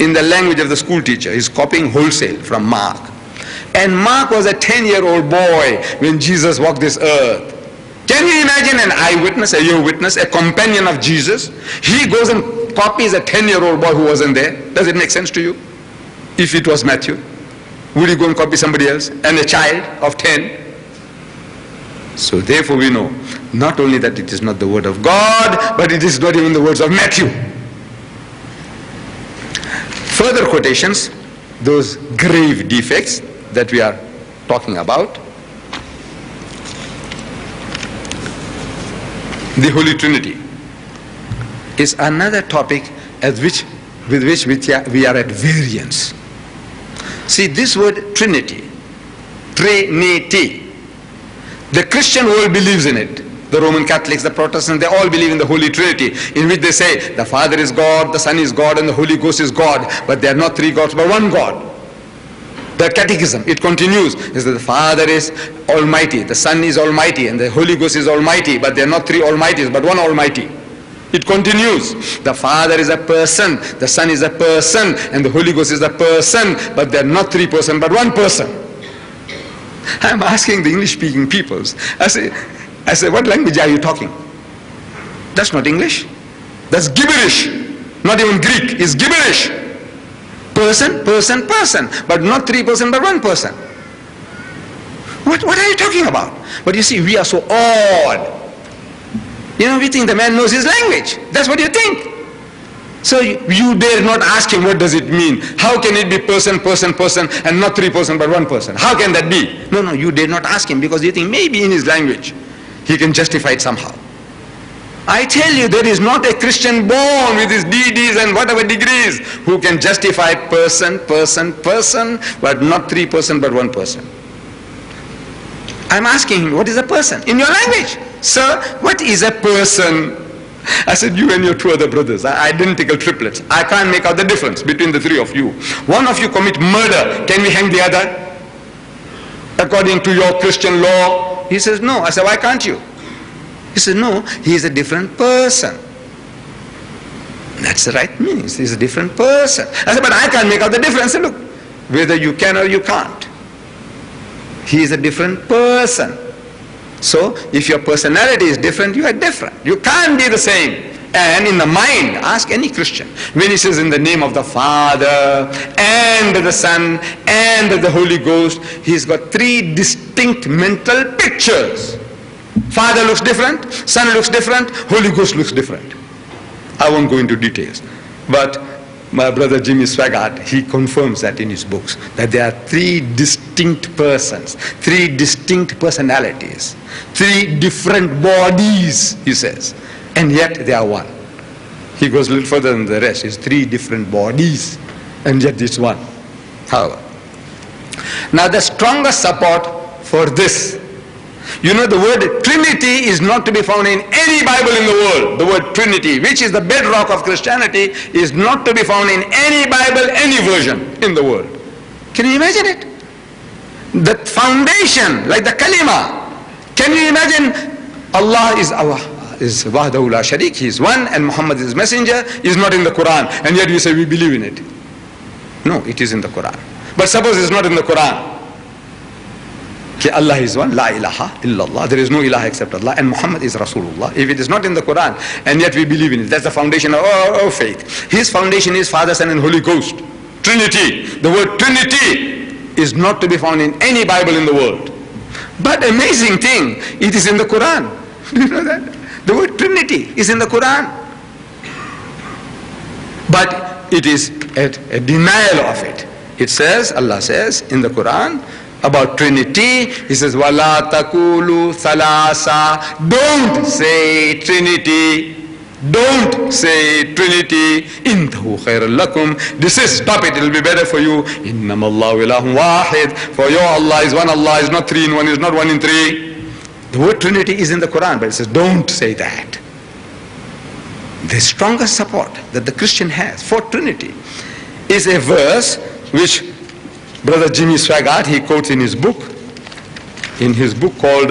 In the language of the school teacher, he's copying wholesale from Mark. And Mark was a 10-year-old boy when Jesus walked this earth. Can you imagine an eyewitness, a ear witness, a companion of Jesus? He goes and copies a 10-year-old boy who wasn't there. Does it make sense to you? If it was Matthew, would he go and copy somebody else? And a child of 10? So therefore we know not only that it is not the word of God, but it is not even the words of Matthew. Further quotations, those grave defects that we are talking about, the Holy Trinity is another topic at which, with which we are at variance. See, this word Trinity, Trinity, the Christian world believes in it. The Roman Catholics, the Protestants, they all believe in the Holy Trinity, in which they say the Father is God, the Son is God, and the Holy Ghost is God, but they are not three gods, but one God. The catechism, it continues, is that the Father is Almighty, the Son is Almighty, and the Holy Ghost is Almighty, but they are not three Almighties, but one Almighty. It continues. The Father is a person, the Son is a person, and the Holy Ghost is a person, but they are not three person, but one person. I'm asking the English-speaking peoples. I say, I say, what language are you talking? That's not English. That's gibberish. Not even Greek. It's gibberish person, person, person. But not three person, but one person. What, what are you talking about? But you see, we are so odd. You know, we think the man knows his language. That's what you think. So you, you dare not ask him what does it mean. How can it be person, person, person and not three person but one person? How can that be? No, no, you dare not ask him because you think maybe in his language he can justify it somehow. I tell you, there is not a Christian born with his DDs and whatever degrees who can justify person, person, person, but not three person, but one person. I'm asking him, what is a person? In your language. Sir, what is a person? I said, you and your two other brothers are identical triplets. I can't make out the difference between the three of you. One of you commit murder. Can we hang the other? According to your Christian law? He says, no. I said, why can't you? He said, no, he is a different person. That's the right meaning. He's a different person. I said, but I can't make out the difference. Said, look, whether you can or you can't. He is a different person. So, if your personality is different, you are different. You can't be the same. And in the mind, ask any Christian. When he says in the name of the Father and the Son and the Holy Ghost, he's got three distinct mental pictures. Father looks different, Son looks different, Holy Ghost looks different. I won't go into details. But my brother Jimmy Swaggart, he confirms that in his books, that there are three distinct persons, three distinct personalities, three different bodies, he says, and yet they are one. He goes a little further than the rest. It's three different bodies, and yet it's one. However, now the strongest support for this you know, the word Trinity is not to be found in any Bible in the world. The word Trinity, which is the bedrock of Christianity, is not to be found in any Bible, any version in the world. Can you imagine it? The foundation, like the kalima. Can you imagine Allah is Allah is wahdahu sharik, he is one and Muhammad is messenger, is not in the Quran and yet we say we believe in it. No, it is in the Quran. But suppose it's not in the Quran. Allah is one, La ilaha illallah. There is no ilaha except Allah, and Muhammad is Rasulullah. If it is not in the Quran, and yet we believe in it, that's the foundation of our, our faith. His foundation is Father, Son, and Holy Ghost. Trinity. The word Trinity is not to be found in any Bible in the world. But amazing thing, it is in the Quran. [LAUGHS] Do you know that? The word Trinity is in the Quran. But it is a, a denial of it. It says, Allah says in the Quran, about Trinity. He says, Wala takulu thalasa. Don't say Trinity. Don't say Trinity. Intahu khairal lakum. This is, stop it, it will be better for you. Innam Allah ilahum wahid. For your Allah is one Allah, is not three in one, is not one in three. The word Trinity is in the Quran, but it says, don't say that. The strongest support that the Christian has for Trinity is a verse which Brother Jimmy Swaggart, he quotes in his book, in his book called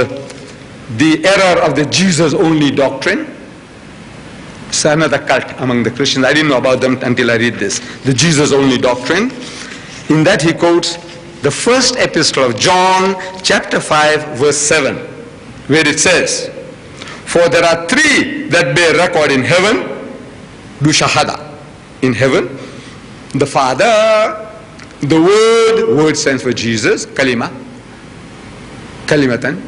The Error of the Jesus Only Doctrine. It's another cult among the Christians. I didn't know about them until I read this. The Jesus Only Doctrine. In that he quotes the first epistle of John, chapter 5, verse 7, where it says, For there are three that bear record in heaven, do shahada, in heaven, the Father, the word, word stands for Jesus, kalima. Kalimatan.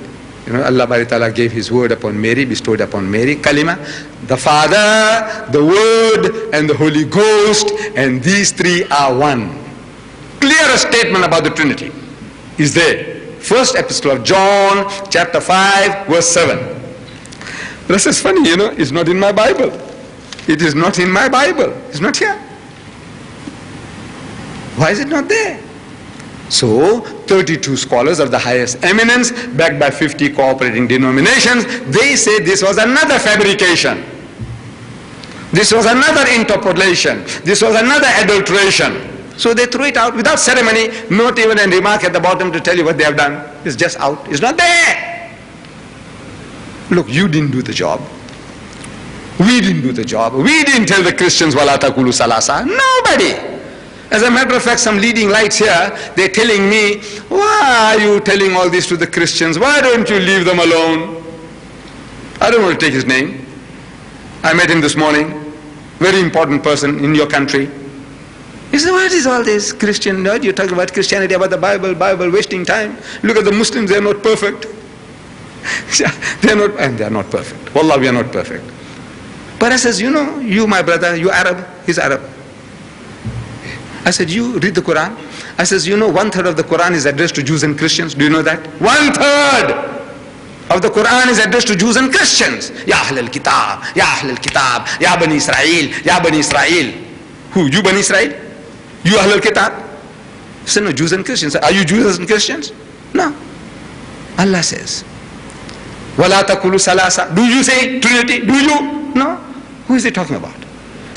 You know, Allah Ta'ala gave His word upon Mary, bestowed upon Mary, kalima. The Father, the Word, and the Holy Ghost, and these three are one. Clear statement about the Trinity is there. First epistle of John, chapter 5, verse 7. This is funny, you know, it's not in my Bible. It is not in my Bible. It's not here. Why is it not there? So, 32 scholars of the highest eminence, backed by 50 cooperating denominations, they say this was another fabrication. This was another interpolation. This was another adulteration. So they threw it out without ceremony, not even a remark at the bottom to tell you what they have done. It's just out. It's not there. Look, you didn't do the job. We didn't do the job. We didn't tell the Christians, Wala takulu salasa. Nobody. As a matter of fact, some leading lights here, they're telling me, why are you telling all this to the Christians? Why don't you leave them alone? I don't want to take his name. I met him this morning. Very important person in your country. He said, what is all this Christian? What you're talking about Christianity, about the Bible, Bible, wasting time. Look at the Muslims, they're not perfect. [LAUGHS] they're not, and they're not perfect. Wallah, we are not perfect. But I says, you know, you, my brother, you Arab, he's Arab. I said, you read the Quran? I says, you know, one third of the Quran is addressed to Jews and Christians. Do you know that? One third of the Quran is addressed to Jews and Christians. Ya Ahl al-Kitab, Ya Ahl al-Kitab, Ya Bani Israel, Ya Bani Israel. Who, you Bani Israel? You Ahl al-Kitab? Say no, Jews and Christians. Are you Jews and Christians? No. Allah says, Wala takulu salasa. Do you say Trinity? Do you? No. Who is he talking about?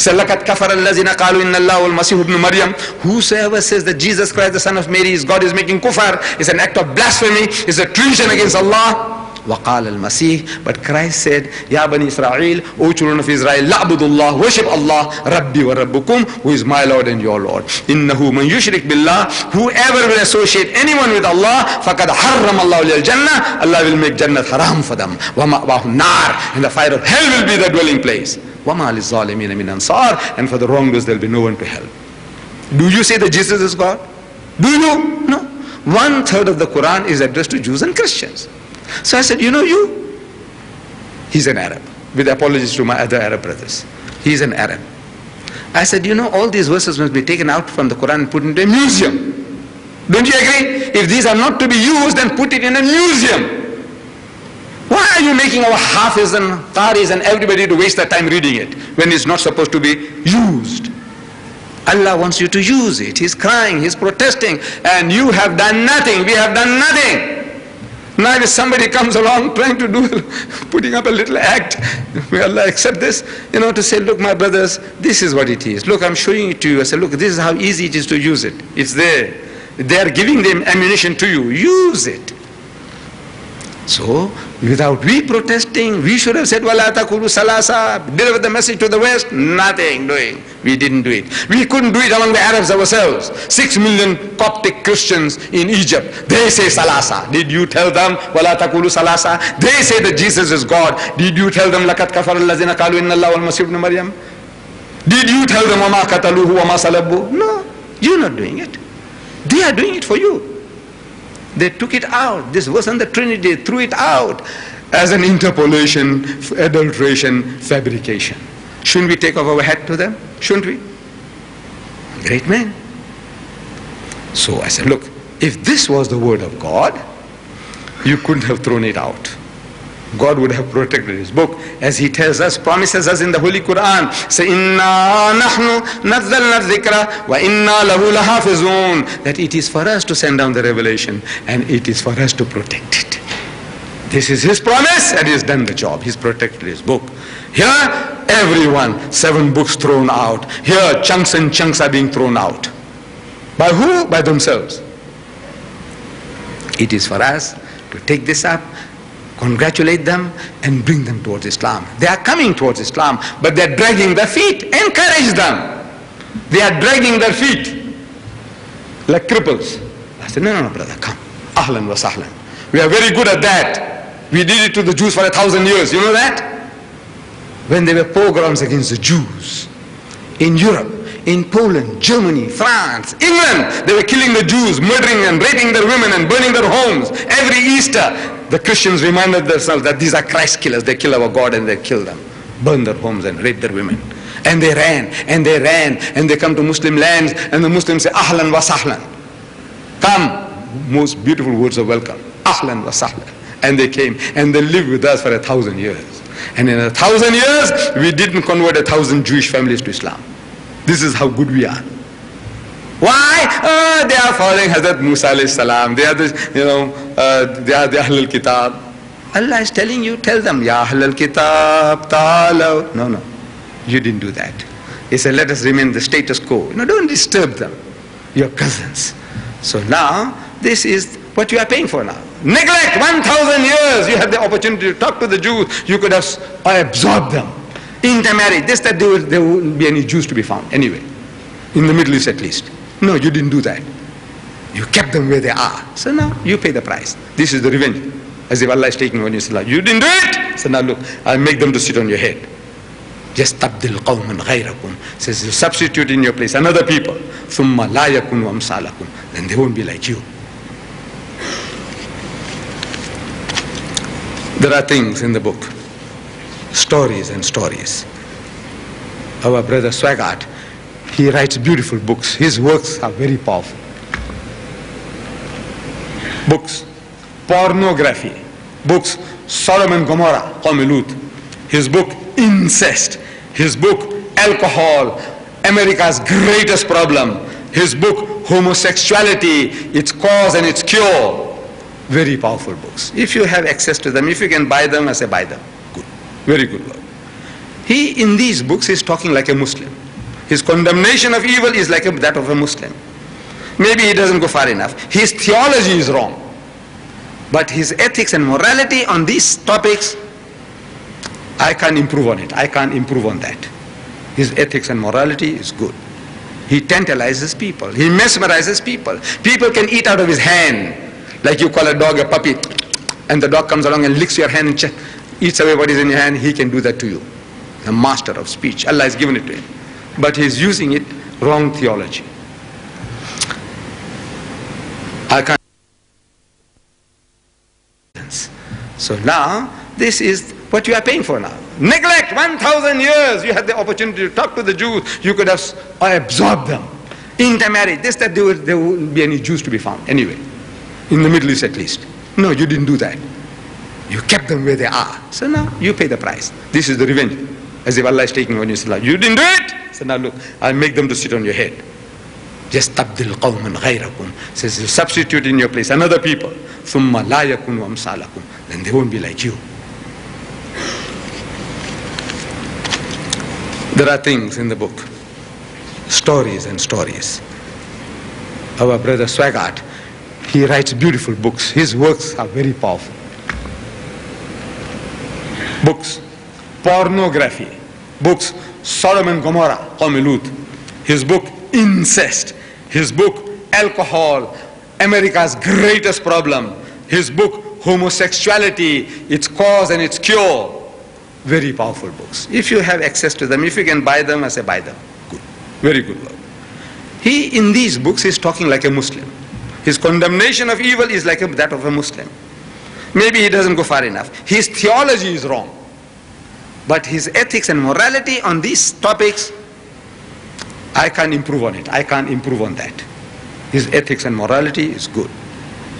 لَقَدْ كَفَرَ الَّذِينَ قَالُوا إِنَّ اللَّهُ وَالْمَسِيحُ ابْنُ مَرْيَمَ Whosoever says that Jesus Christ, the Son of Mary, is God, is making kufar, is an act of blasphemy, is a treason against Allah. وقال المسيح but Christ said يا بني إسرائيل O children of Israel لعبدوا الله worship Allah ربي وربكم who is my Lord and your Lord إنه من يشرك بالله whoever will associate anyone with Allah فقد حرم الله للجنة Allah will make Jannah haram for them ومأواه النار and the fire of hell will be the dwelling place وما للظالمين من أنصار and for the wrongdoers there will be no one to help do you say that Jesus is God do you no one third of the Quran is addressed to Jews and Christians so I said, you know you? He's an Arab. With apologies to my other Arab brothers. He's an Arab. I said, you know, all these verses must be taken out from the Quran and put into a museum. Don't you agree? If these are not to be used, then put it in a museum. Why are you making our Hafiz and Qaris and everybody to waste their time reading it when it's not supposed to be used? Allah wants you to use it. He's crying, he's protesting, and you have done nothing. We have done nothing. Now if somebody comes along trying to do, [LAUGHS] putting up a little act, may Allah accept this, you know, to say, look my brothers, this is what it is. Look, I'm showing it to you. I say, look, this is how easy it is to use it. It's there. They are giving them ammunition to you. Use it. So, without we protesting, we should have said, Wala takulu salasa, deliver the message to the West. Nothing doing. We didn't do it. We couldn't do it among the Arabs ourselves. Six million Coptic Christians in Egypt. They say salasa. Did you tell them, Wala takulu salasa? They say that Jesus is God. Did you tell them, Lakat kafar allazina kalu inna Allah wal masih ibn Maryam? Did you tell them, Wama kataluhu wama salabu? No, you're not doing it. They are doing it for you. They took it out. This wasn't the Trinity. They threw it out as an interpolation, adulteration, fabrication. Shouldn't we take off our hat to them? Shouldn't we? Great men. So I said, look, if this was the word of God, you couldn't have thrown it out. God would have protected his book as he tells us, promises us in the Holy Quran. Say, Inna nahnu nazzalna dhikra wa inna lahu lahafizun. That it is for us to send down the revelation and it is for us to protect it. This is his promise and he's done the job. He's protected his book. Here, everyone, seven books thrown out. Here, chunks and chunks are being thrown out. By who? By themselves. It is for us to take this up congratulate them and bring them towards Islam. They are coming towards Islam, but they are dragging their feet. Encourage them. They are dragging their feet like cripples. I said, no, no, no, brother, come. Ahlan wa sahlan. We are very good at that. We did it to the Jews for a thousand years. You know that? When there were pogroms against the Jews in Europe, in Poland, Germany, France, England, they were killing the Jews, murdering and raping their women and burning their homes. Every Easter, the Christians reminded themselves that these are Christ killers. They kill our God and they kill them, burn their homes and rape their women. And they ran, and they ran, and they come to Muslim lands, and the Muslims say, Ahlan wa sahlan. Come, most beautiful words of welcome. Ahlan wa sahlan. And they came, and they lived with us for a thousand years. And in a thousand years, we didn't convert a thousand Jewish families to Islam. This is how good we are. Why? Uh, they are following Hazrat Musa alayhi salam. They are the, you know, uh, they are the Ahlul Kitab. Allah is telling you, tell them, Ya Ahlul Kitab, ta'alaw. No, no. You didn't do that. He said, let us remain the status quo. No, don't disturb them. Your cousins. So now, this is what you are paying for now. Neglect 1,000 years. You had the opportunity to talk to the Jews. You could have absorbed them intermarriage, this, that, there, will, there wouldn't be any Jews to be found anyway, in the Middle East at least. No, you didn't do that. You kept them where they are. So now you pay the price. This is the revenge. As if Allah is taking on your. You didn't do it. So now look, I'll make them to sit on your head. Just tabdil qawman ghayrakum. Says you substitute in your place another people. Thumma la yakun amsalakum. Then they won't be like you. There are things in the book stories and stories. Our brother Swaggart, he writes beautiful books. His works are very powerful. Books, pornography, books, Sodom and Gomorrah, his book, incest, his book, alcohol, America's greatest problem, his book, homosexuality, its cause and its cure. Very powerful books. If you have access to them, if you can buy them, I say buy them very good work he in these books is talking like a Muslim his condemnation of evil is like a, that of a Muslim maybe he doesn't go far enough his theology is wrong but his ethics and morality on these topics, I can't improve on it. I can't improve on that. His ethics and morality is good. He tantalizes people. He mesmerizes people. People can eat out of his hand. Like you call a dog a puppy, and the dog comes along and licks your hand and eats away what is in your hand. He can do that to you. The master of speech. Allah has given it to him. But he's using it wrong theology. I can't. So now, this is what you are paying for now. Neglect 1,000 years. You had the opportunity to talk to the Jews. You could have absorbed them. Intermarriage. This, that there, would, there wouldn't be any Jews to be found anyway. In the Middle East at least. No, you didn't do that. You kept them where they are. So now you pay the price. This is the revenge. As if Allah is taking on your salah. You didn't do it. So now look, I'll make them to sit on your head. Just tabdil qawman ghayrakum. Says you substitute in your place another people. Thumma la yakunu amsalakum. Then they won't be like you. There are things in the book. Stories and stories. Our brother Swaggart, he writes beautiful books. His works are very powerful books, pornography, books, Sodom and Gomorrah, his book, incest, his book, alcohol, America's greatest problem, his book, homosexuality, its cause and its cure. Very powerful books. If you have access to them, if you can buy them, I say buy them. Good. Very good work. He, in these books, is talking like a Muslim. His condemnation of evil is like a, that of a Muslim maybe he doesn't go far enough his theology is wrong but his ethics and morality on these topics I can't improve on it. I can't improve on that. His ethics and morality is good.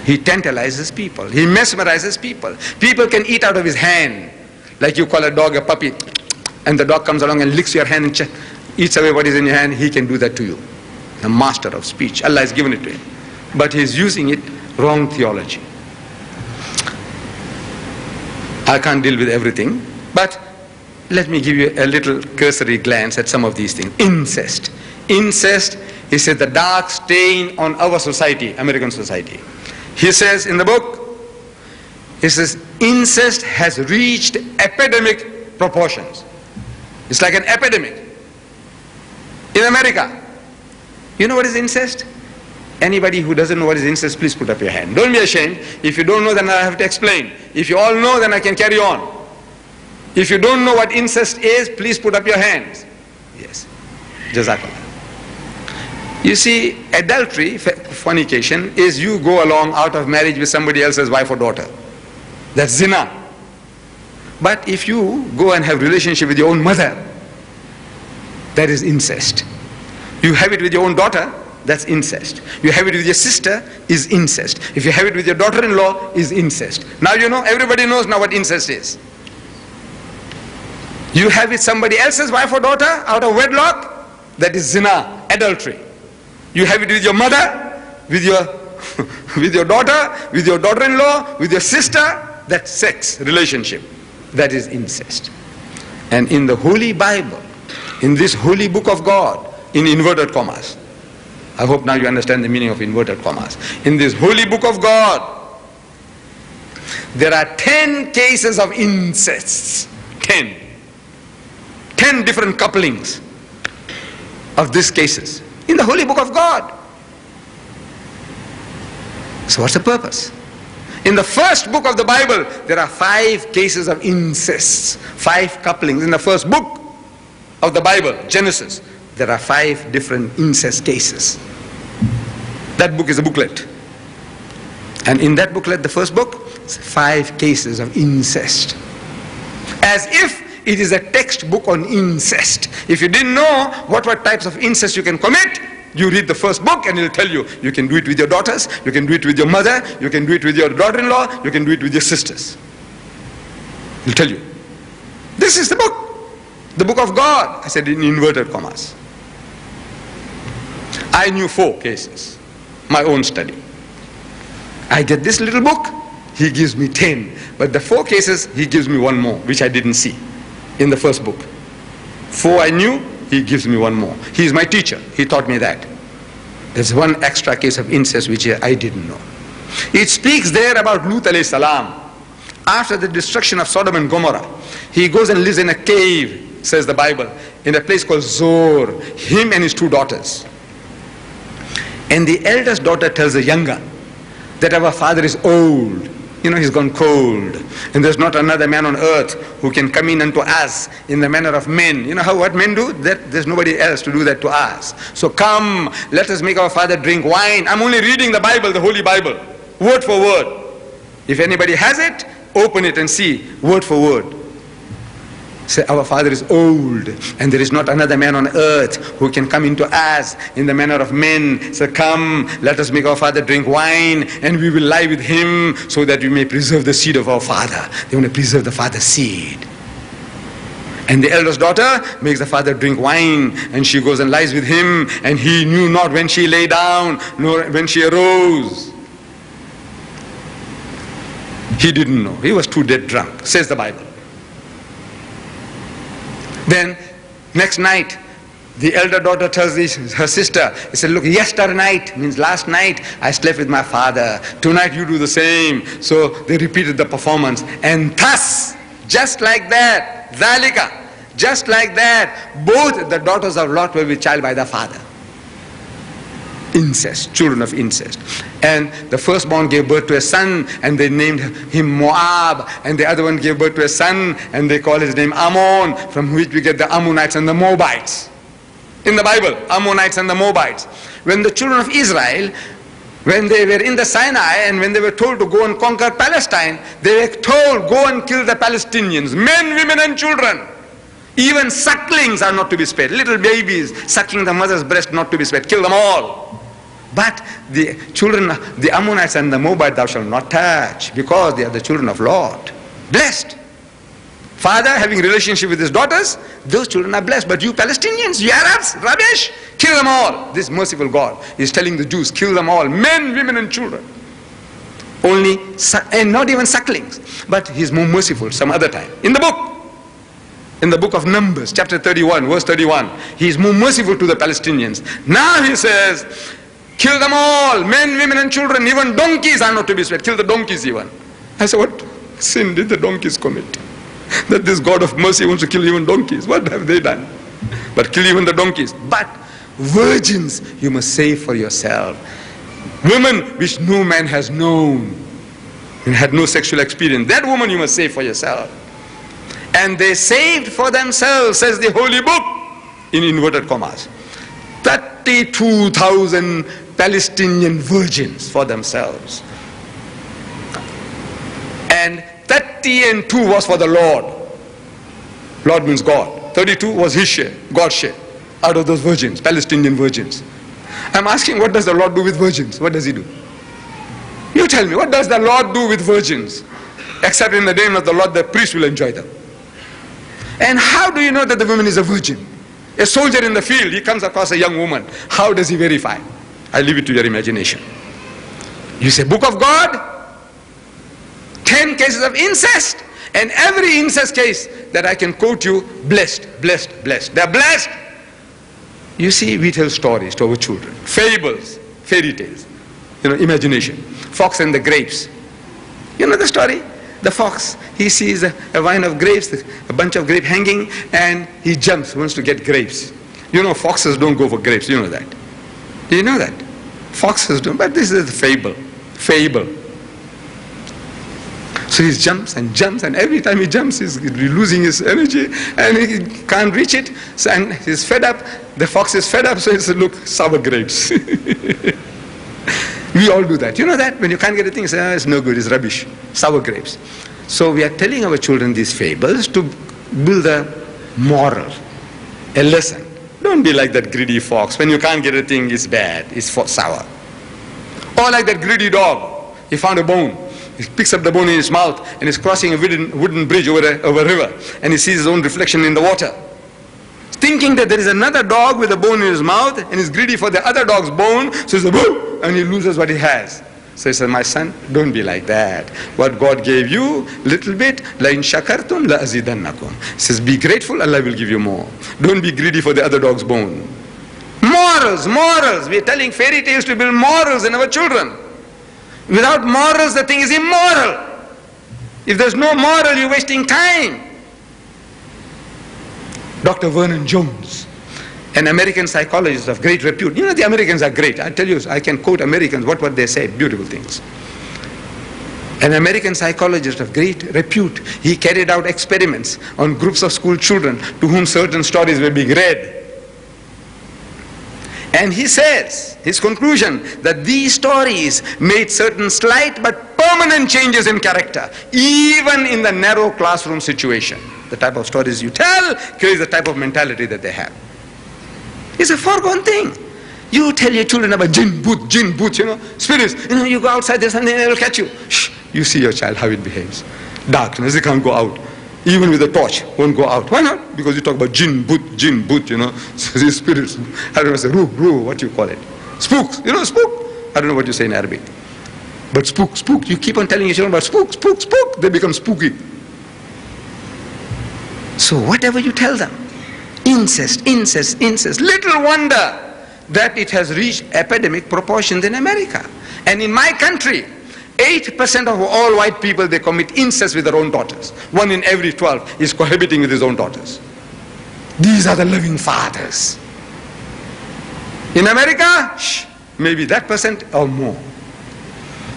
He tantalizes people. He mesmerizes people. People can eat out of his hand. Like you call a dog a puppy, and the dog comes along and licks your hand and eats away what is in your hand. He can do that to you. The master of speech. Allah has given it to him. But he's using it wrong theology. I can't deal with everything, but let me give you a little cursory glance at some of these things. Incest. Incest he said the dark stain on our society, American society. He says in the book, he says incest has reached epidemic proportions. It's like an epidemic. In America, you know what is incest? Anybody who doesn't know what is incest, please put up your hand. Don't be ashamed. If you don't know, then I have to explain. If you all know, then I can carry on. If you don't know what incest is, please put up your hands. Yes. Jazakallah. You see, adultery, fornication, is you go along out of marriage with somebody else's wife or daughter. That's zina. But if you go and have relationship with your own mother, that is incest. You have it with your own daughter, that's incest. You have it with your sister, is incest. If you have it with your daughter-in-law, is incest. Now you know, everybody knows now what incest is. You have it somebody else's wife or daughter out of wedlock, that is zina, adultery. You have it with your mother, with your, [LAUGHS] with your daughter, with your daughter-in-law, with your sister, that's sex relationship. That is incest. And in the Holy Bible, in this holy book of God, in inverted commas, I hope now you understand the meaning of inverted commas. In this holy book of God, there are 10 cases of incest. 10. 10 different couplings of these cases in the holy book of God. So what's the purpose? In the first book of the Bible, there are five cases of incest, five couplings in the first book. of the Bible, Genesis, there are five different incest cases. That book is a booklet. And in that booklet, the first book, five cases of incest. As if it is a textbook on incest. If you didn't know what were types of incest you can commit, you read the first book and it'll tell you. You can do it with your daughters, you can do it with your mother, you can do it with your daughter-in-law, you can do it with your sisters. It'll tell you. This is the book. The book of God. I said in inverted commas. I knew four cases. My own study. I get this little book, he gives me ten. But the four cases, he gives me one more, which I didn't see in the first book. Four I knew, he gives me one more. He is my teacher. He taught me that. There's one extra case of incest which I didn't know. It speaks there about Lut alayhi salam. After the destruction of Sodom and Gomorrah, he goes and lives in a cave, says the Bible, in a place called Zoar, him and his two daughters. And the eldest daughter tells the younger that our father is old you know, he's gone cold. And there's not another man on earth who can come in unto us in the manner of men. You know how what men do? That there's nobody else to do that to us. So come, let us make our father drink wine. I'm only reading the Bible, the Holy Bible, word for word. If anybody has it, open it and see, word for word. Say, our father is old, and there is not another man on earth who can come into us in the manner of men. So come, let us make our father drink wine, and we will lie with him so that we may preserve the seed of our father. They want to preserve the father's seed. And the eldest daughter makes the father drink wine, and she goes and lies with him, and he knew not when she lay down, nor when she arose. He didn't know. He was too dead drunk, says the Bible. Then next night, the elder daughter tells her sister, he said, look, yesterday night, means last night, I slept with my father. Tonight you do the same. So they repeated the performance. And thus, just like that, Zalika, just like that, both the daughters of Lot were with child by the father incest, children of incest. And the firstborn gave birth to a son and they named him Moab. And the other one gave birth to a son and they call his name Ammon, from which we get the Ammonites and the Moabites. In the Bible, Ammonites and the Moabites. When the children of Israel when they were in the Sinai and when they were told to go and conquer Palestine, they were told, go and kill the Palestinians, men, women and children. Even sucklings are not to be spared. Little babies sucking the mother's breast not to be spared. Kill them all. But the children, the Ammonites and the Moabites thou shalt not touch because they are the children of Lot. Blessed. Father having relationship with his daughters, those children are blessed. But you Palestinians, you Arabs, rubbish, kill them all. This merciful God is telling the Jews, kill them all, men, women and children. Only, and not even sucklings. But he's more merciful some other time. In the book, in the book of Numbers, chapter 31, verse 31, he is more merciful to the Palestinians. Now he says, Kill them all, men, women and children, even donkeys are not to be spared. Kill the donkeys even. I said, what sin did the donkeys commit? [LAUGHS] That this God of mercy wants to kill even donkeys. What have they done? But kill even the donkeys. But virgins you must save for yourself. Women which no man has known and had no sexual experience. That woman you must save for yourself. And they saved for themselves, says the holy book, in inverted commas. 32,000 Palestinian virgins for themselves. And 30 and 2 was for the Lord. Lord means God. 32 was his share, God's share, out of those virgins, Palestinian virgins. I'm asking, what does the Lord do with virgins? What does he do? You tell me, what does the Lord do with virgins? Except in the name of the Lord, the priest will enjoy them. And how do you know that the woman is a virgin? A soldier in the field, he comes across a young woman. How does he verify? I leave it to your imagination. You say, Book of God, 10 cases of incest, and every incest case that I can quote you, blessed, blessed, blessed. They're blessed. You see, we tell stories to our children, fables, fairy tales, you know, imagination. Fox and the grapes. You know the story? The fox, he sees a, a vine of grapes, a bunch of grape hanging, and he jumps, wants to get grapes. You know, foxes don't go for grapes, you know that. Do you know that? Foxes don't, but this is a fable. Fable. So he jumps and jumps, and every time he jumps, he's losing his energy and he can't reach it. So, and he's fed up. The fox is fed up, so he says, Look, sour grapes. [LAUGHS] we all do that. You know that? When you can't get a thing, you say, oh, It's no good, it's rubbish. Sour grapes. So we are telling our children these fables to build a moral, a lesson. Don't be like that greedy fox. When you can't get a thing, it's bad, it's sour. Or like that greedy dog. He found a bone. He picks up the bone in his mouth and is crossing a wooden, wooden bridge over a, over a river. And he sees his own reflection in the water. Thinking that there is another dog with a bone in his mouth and is greedy for the other dog's bone. So he's a boo! And he loses what he has. So he said, my son, don't be like that. What God gave you, little bit, la in shakartum la azidannakum. He says, be grateful, Allah will give you more. Don't be greedy for the other dog's bone. Morals, morals. We're telling fairy tales to build morals in our children. Without morals, the thing is immoral. If there's no moral, you're wasting time. Dr. Vernon Jones, an American psychologist of great repute. You know, the Americans are great. I tell you, I can quote Americans, what what they say, beautiful things. An American psychologist of great repute, he carried out experiments on groups of school children to whom certain stories were being read. And he says, his conclusion, that these stories made certain slight but permanent changes in character, even in the narrow classroom situation. The type of stories you tell carries the type of mentality that they have. It's a foregone thing. You tell your children about jinn, boot, jinn, boot, you know, spirits. You know, you go outside, there's something, they will catch you. Shh, you see your child, how it behaves. Darkness, they can't go out even with a torch, won't go out. Why not? Because you talk about jinn, boot, jinn, boot, you know, [LAUGHS] these spirits. I don't know, say, ruh, ruh, what you call it? Spooks, you know, spook. I don't know what you say in Arabic. But spook, spook, you keep on telling your children about spook, spook, spook, they become spooky. So whatever you tell them, incest, incest, incest, little wonder that it has reached epidemic proportions in America. And in my country, 8% of all white people, they commit incest with their own daughters. One in every 12 is cohabiting with his own daughters. These are the living fathers. In America, shh, maybe that percent or more.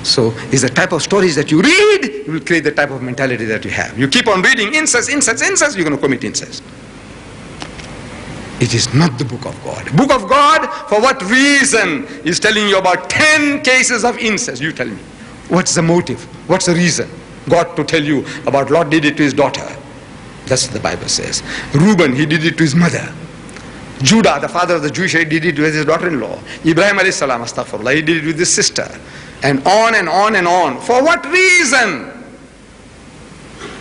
So it's the type of stories that you read, will create the type of mentality that you have. You keep on reading incest, incest, incest, you're going to commit incest. It is not the book of God. Book of God, for what reason, is telling you about 10 cases of incest. You tell me. What's the motive? What's the reason? God to tell you about Lot did it to his daughter. That's what the Bible says. Reuben, he did it to his mother. Judah, the father of the Jewish, he did it with his daughter-in-law. Ibrahim alayhi salam, he did it with his sister. And on and on and on. For what reason?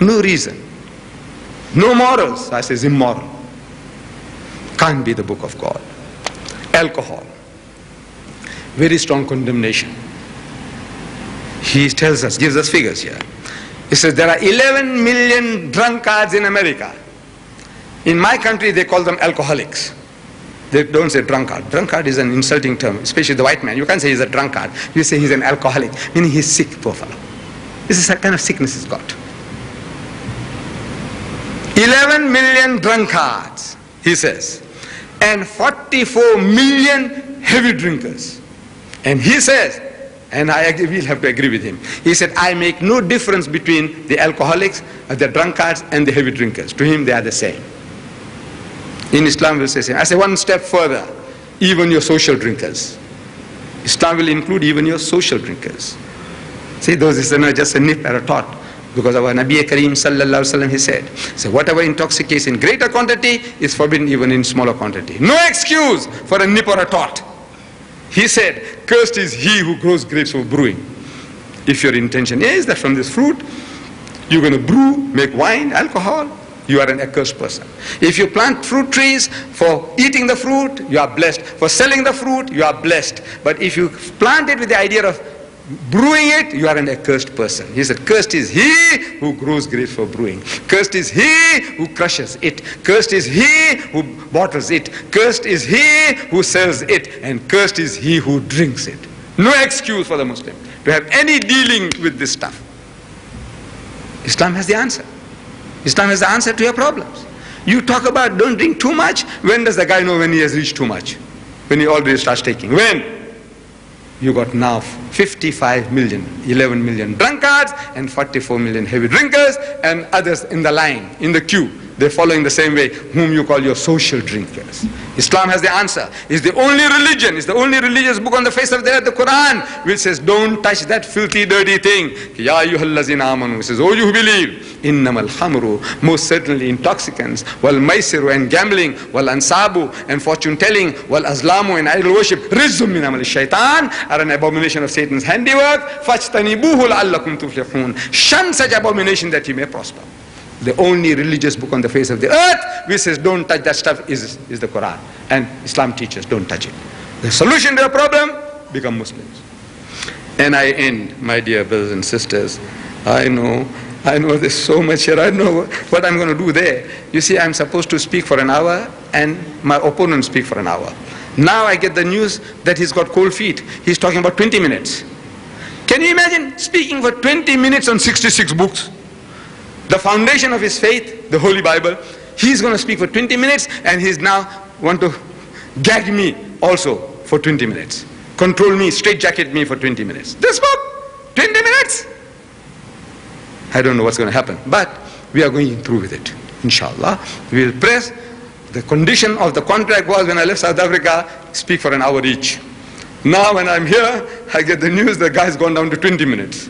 No reason. No morals. I says immoral. Can't be the book of God. Alcohol. Very strong condemnation. He tells us, gives us figures here. He says there are 11 million drunkards in America. In my country, they call them alcoholics. They don't say drunkard. Drunkard is an insulting term, especially the white man. You can't say he's a drunkard. You say he's an alcoholic, meaning he's sick, poor fellow. This is a kind of sickness he's got. 11 million drunkards, he says, and 44 million heavy drinkers. And he says, and I will have to agree with him. He said, I make no difference between the alcoholics, the drunkards, and the heavy drinkers. To him, they are the same. In Islam, we'll say same. I say one step further, even your social drinkers. Islam will include even your social drinkers. See, those is not just a nip or a thought. Because our Nabi Kareem sallallahu alaihi wasallam he said, so whatever intoxicates in greater quantity is forbidden even in smaller quantity. No excuse for a nip or a tot. He said, cursed is he who grows grapes for brewing. If your intention is that from this fruit, you're going to brew, make wine, alcohol, you are an accursed person. If you plant fruit trees for eating the fruit, you are blessed. For selling the fruit, you are blessed. But if you plant it with the idea of brewing it, you are an accursed person. He said, Cursed is he who grows grapes for brewing. Cursed is he who crushes it. Cursed is he who bottles it. Cursed is he who sells it. And cursed is he who drinks it. No excuse for the Muslim to have any dealing with this stuff. Islam has the answer. Islam has the answer to your problems. You talk about don't drink too much. When does the guy know when he has reached too much? When he already starts taking. When? You got now 55 million, 11 million drunkards and 44 million heavy drinkers and others in the line, in the queue. They're following the same way, whom you call your social drinkers. Islam has the answer. It's the only religion, it's the only religious book on the face of the earth, the Quran, which says, don't touch that filthy, dirty thing. Ya amanu. It says, oh you who believe, innamal hamru, most certainly intoxicants, wal maisiru and gambling, wal ansabu and fortune telling, wal azlamu and idol worship, rizum min amal shaitan, are an abomination of Satan's handiwork, fajtanibuhu la'allakum tuflihun. Shun such abomination that you may prosper. The only religious book on the face of the earth which says don't touch that stuff is, is the Quran. And Islam teaches don't touch it. The solution to your problem, become Muslims. And I end, my dear brothers and sisters, I know, I know there's so much here. I know what I'm going to do there. You see, I'm supposed to speak for an hour and my opponent speak for an hour. Now I get the news that he's got cold feet. He's talking about 20 minutes. Can you imagine speaking for 20 minutes on 66 books? The foundation of his faith, the Holy Bible. He's going to speak for 20 minutes and he's now want to gag me also for 20 minutes. Control me, straitjacket me for 20 minutes. This book, 20 minutes. I don't know what's going to happen, but we are going through with it. Inshallah, we will press. The condition of the contract was when I left South Africa, speak for an hour each. Now when I'm here, I get the news the guy's gone down to 20 minutes.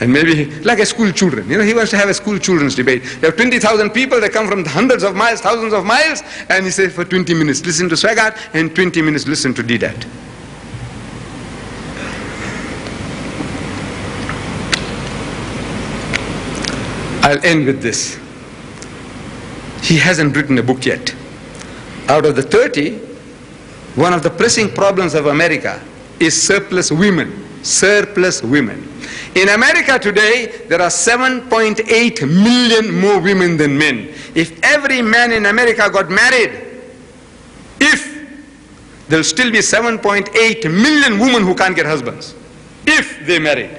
And maybe like a school children. You know, he wants to have a school children's debate. There have 20,000 people, they come from hundreds of miles, thousands of miles, and he says for 20 minutes listen to Swaggart and 20 minutes listen to Deedat. I'll end with this. He hasn't written a book yet. Out of the 30, one of the pressing problems of America is surplus women. Surplus women. In America today, there are 7.8 million more women than men. If every man in America got married, if there'll still be 7.8 million women who can't get husbands, if they married.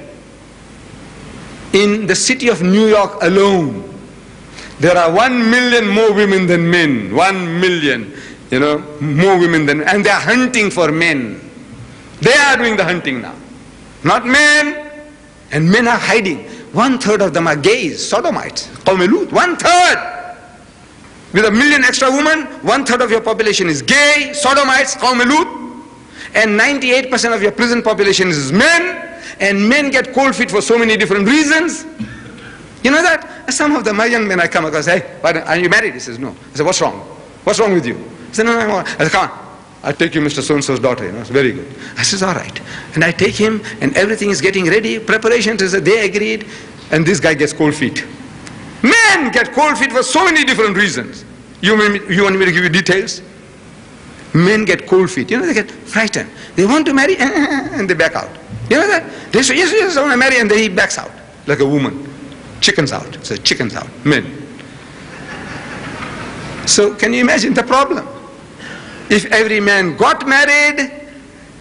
In the city of New York alone, there are 1 million more women than men. 1 million, you know, more women than and they are hunting for men. They are doing the hunting now. Not men, and men are hiding. One third of them are gays, sodomites, qawm One third. With a million extra women, one third of your population is gay, sodomites, qawm And 98% of your prison population is men. And men get cold feet for so many different reasons. You know that? Some of them, my young men, I come across, hey, why are you married? He says, no. I said, what's wrong? What's wrong with you? He said, no, no, no. I said, come on. I take you Mr. So-and-so's daughter, you know, it's very good. I says, all right. And I take him and everything is getting ready, preparations is they agreed, and this guy gets cold feet. Men get cold feet for so many different reasons. You, mean, you want me to give you details? Men get cold feet. You know, they get frightened. They want to marry eh, eh, eh, and they back out. You know that? They say, yes, yes, I want to marry and then he backs out. Like a woman. Chickens out. So chickens out. Men. So can you imagine the problem? If every man got married,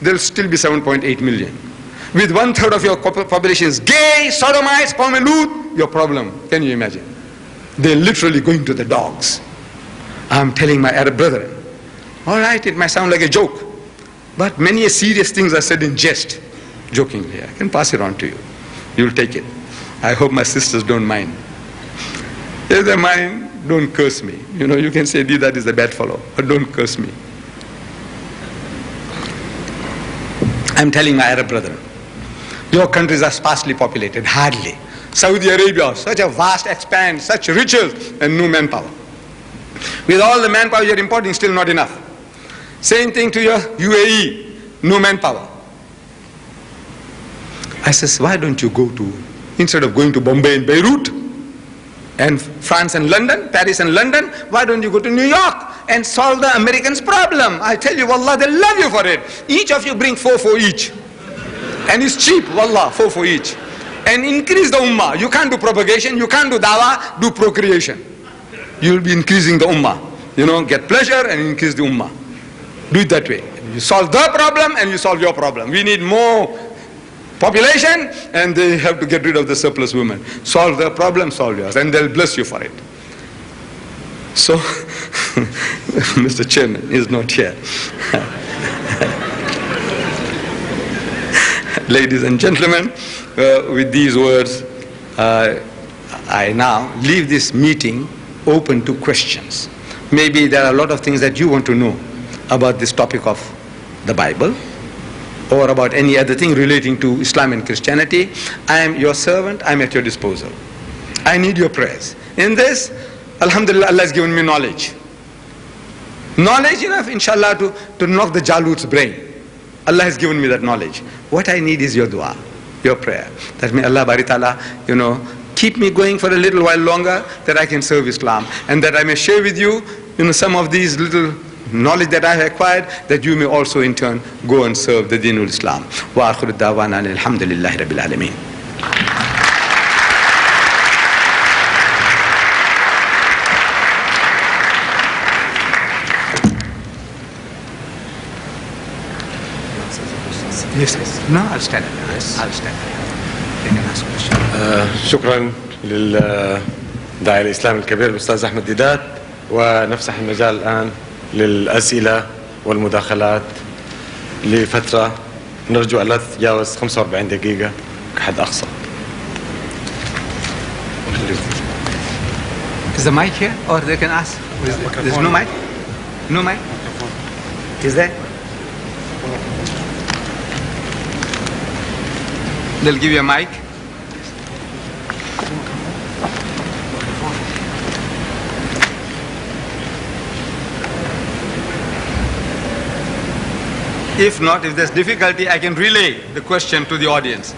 there'll still be 7.8 million. With one third of your population is gay, sodomites, pomelut, your problem. Can you imagine? They're literally going to the dogs. I'm telling my Arab brethren. All right, it might sound like a joke, but many serious things are said in jest, jokingly. I can pass it on to you. You'll take it. I hope my sisters don't mind. If they mind, don't curse me. You know, you can say, that is a bad fellow, but don't curse me. I'm telling my Arab brethren, your countries are sparsely populated, hardly. Saudi Arabia, such a vast expanse, such riches, and no manpower. With all the manpower you're importing, still not enough. Same thing to your UAE, no manpower. I says, why don't you go to, instead of going to Bombay and Beirut, and France and London, Paris and London, why don't you go to New York and solve the Americans' problem? I tell you, Wallah, they love you for it. Each of you bring four for each. And it's cheap, Wallah, four for each. And increase the ummah. You can't do propagation, you can't do dawah, do procreation. You'll be increasing the ummah. You know, get pleasure and increase the ummah. Do it that way. You solve the problem and you solve your problem. We need more population and they have to get rid of the surplus women. Solve their problem, solve yours, and they'll bless you for it. So, [LAUGHS] Mr. Chairman is not here. [LAUGHS] Ladies and gentlemen, uh, with these words, uh, I now leave this meeting open to questions. Maybe there are a lot of things that you want to know about this topic of the Bible or about any other thing relating to Islam and Christianity. I am your servant, I am at your disposal. I need your prayers. In this, Alhamdulillah, Allah has given me knowledge. Knowledge enough, inshallah, to, to knock the Jalut's brain. Allah has given me that knowledge. What I need is your dua, your prayer. That may Allah Bari Ta'ala, you know, keep me going for a little while longer that I can serve Islam and that I may share with you, you know, some of these little knowledge that I have acquired that you may also in turn go and serve the Dinul Islam. Wa akhiru da'wana alhamdulillahi rabbil alameen. Yes, yes. No, I'll stand. Yes. I'll stand. They can ask questions. آه، شكرا للداعي الاسلامي الكبير الاستاذ احمد ديدات ونفسح المجال الان للاسئله والمداخلات لفتره نرجو ان لا تتجاوز 45 دقيقه كحد اقصى. Is the mic here or they can ask? Is there- There's no mic? No mic? Is there? They'll give you a mic. If not, if there's difficulty, I can relay the question to the audience.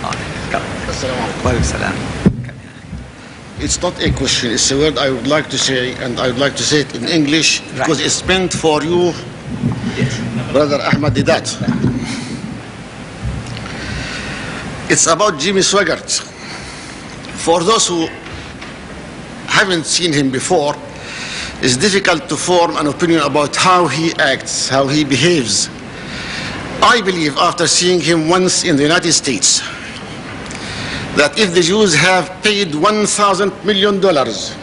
Wa alaikum salam. It's not a question, it's a word I would like to say, and I would like to say it in English because it's meant for you, Brother Ahmad Deedat. It's about Jimmy Swaggart. For those who haven't seen him before, it's difficult to form an opinion about how he acts, how he behaves. I believe after seeing him once in the United States, that if the Jews have paid 1,000 million dollars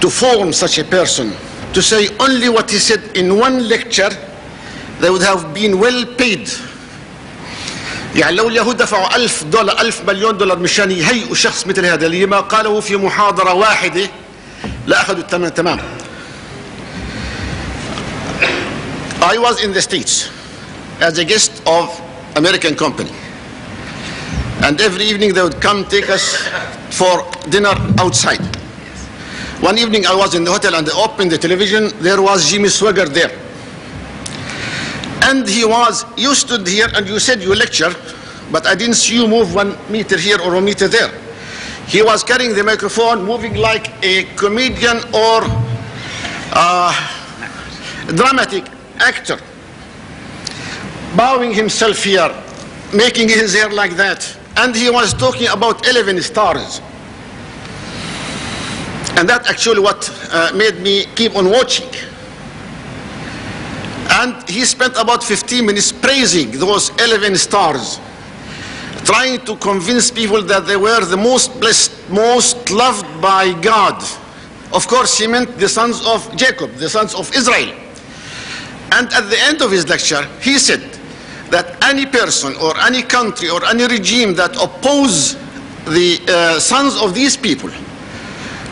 to form such a person, to say only what he said in one lecture, they would have been well paid. يعني لو اليهود دفعوا ألف دولار ألف مليون دولار مشان يهيئوا شخص مثل هذا اللي ما قاله في محاضرة واحدة لا أخذوا الثمن تمام. I was in the States as a guest of American company. And every evening they would come take us for dinner outside. One evening I was in the hotel and they opened the television. There was Jimmy Swaggart there. And he was you stood here and you said you lecture but I didn't see you move one meter here or a meter there. He was carrying the microphone, moving like a comedian or uh, dramatic actor, bowing himself here, making his hair like that. And he was talking about 11 stars. And that actually what uh, made me keep on watching. And he spent about 15 minutes praising those 11 stars, trying to convince people that they were the most blessed, most loved by God. Of course, he meant the sons of Jacob, the sons of Israel. And at the end of his lecture, he said that any person or any country or any regime that oppose the uh, sons of these people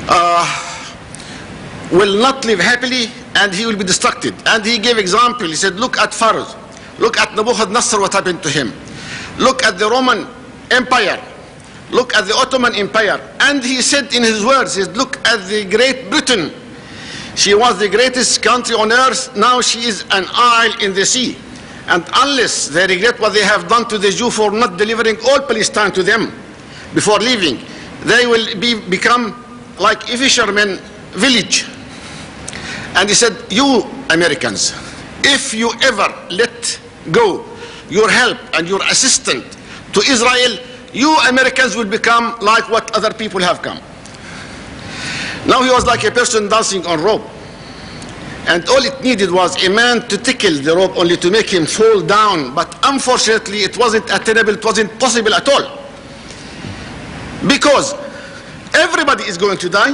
uh, will not live happily and he will be destructed. And he gave example. He said, look at Pharaoh. Look at Nebuchadnezzar, what happened to him. Look at the Roman Empire. Look at the Ottoman Empire. And he said in his words, he said, look at the Great Britain. She was the greatest country on earth. Now she is an isle in the sea. And unless they regret what they have done to the Jew for not delivering all Palestine to them before leaving, they will be, become like a fisherman village. And he said, you Americans, if you ever let go your help and your assistance to Israel, you Americans will become like what other people have come. Now he was like a person dancing on rope. And all it needed was a man to tickle the rope only to make him fall down. But unfortunately, it wasn't attainable, it wasn't possible at all. Because everybody is going to die.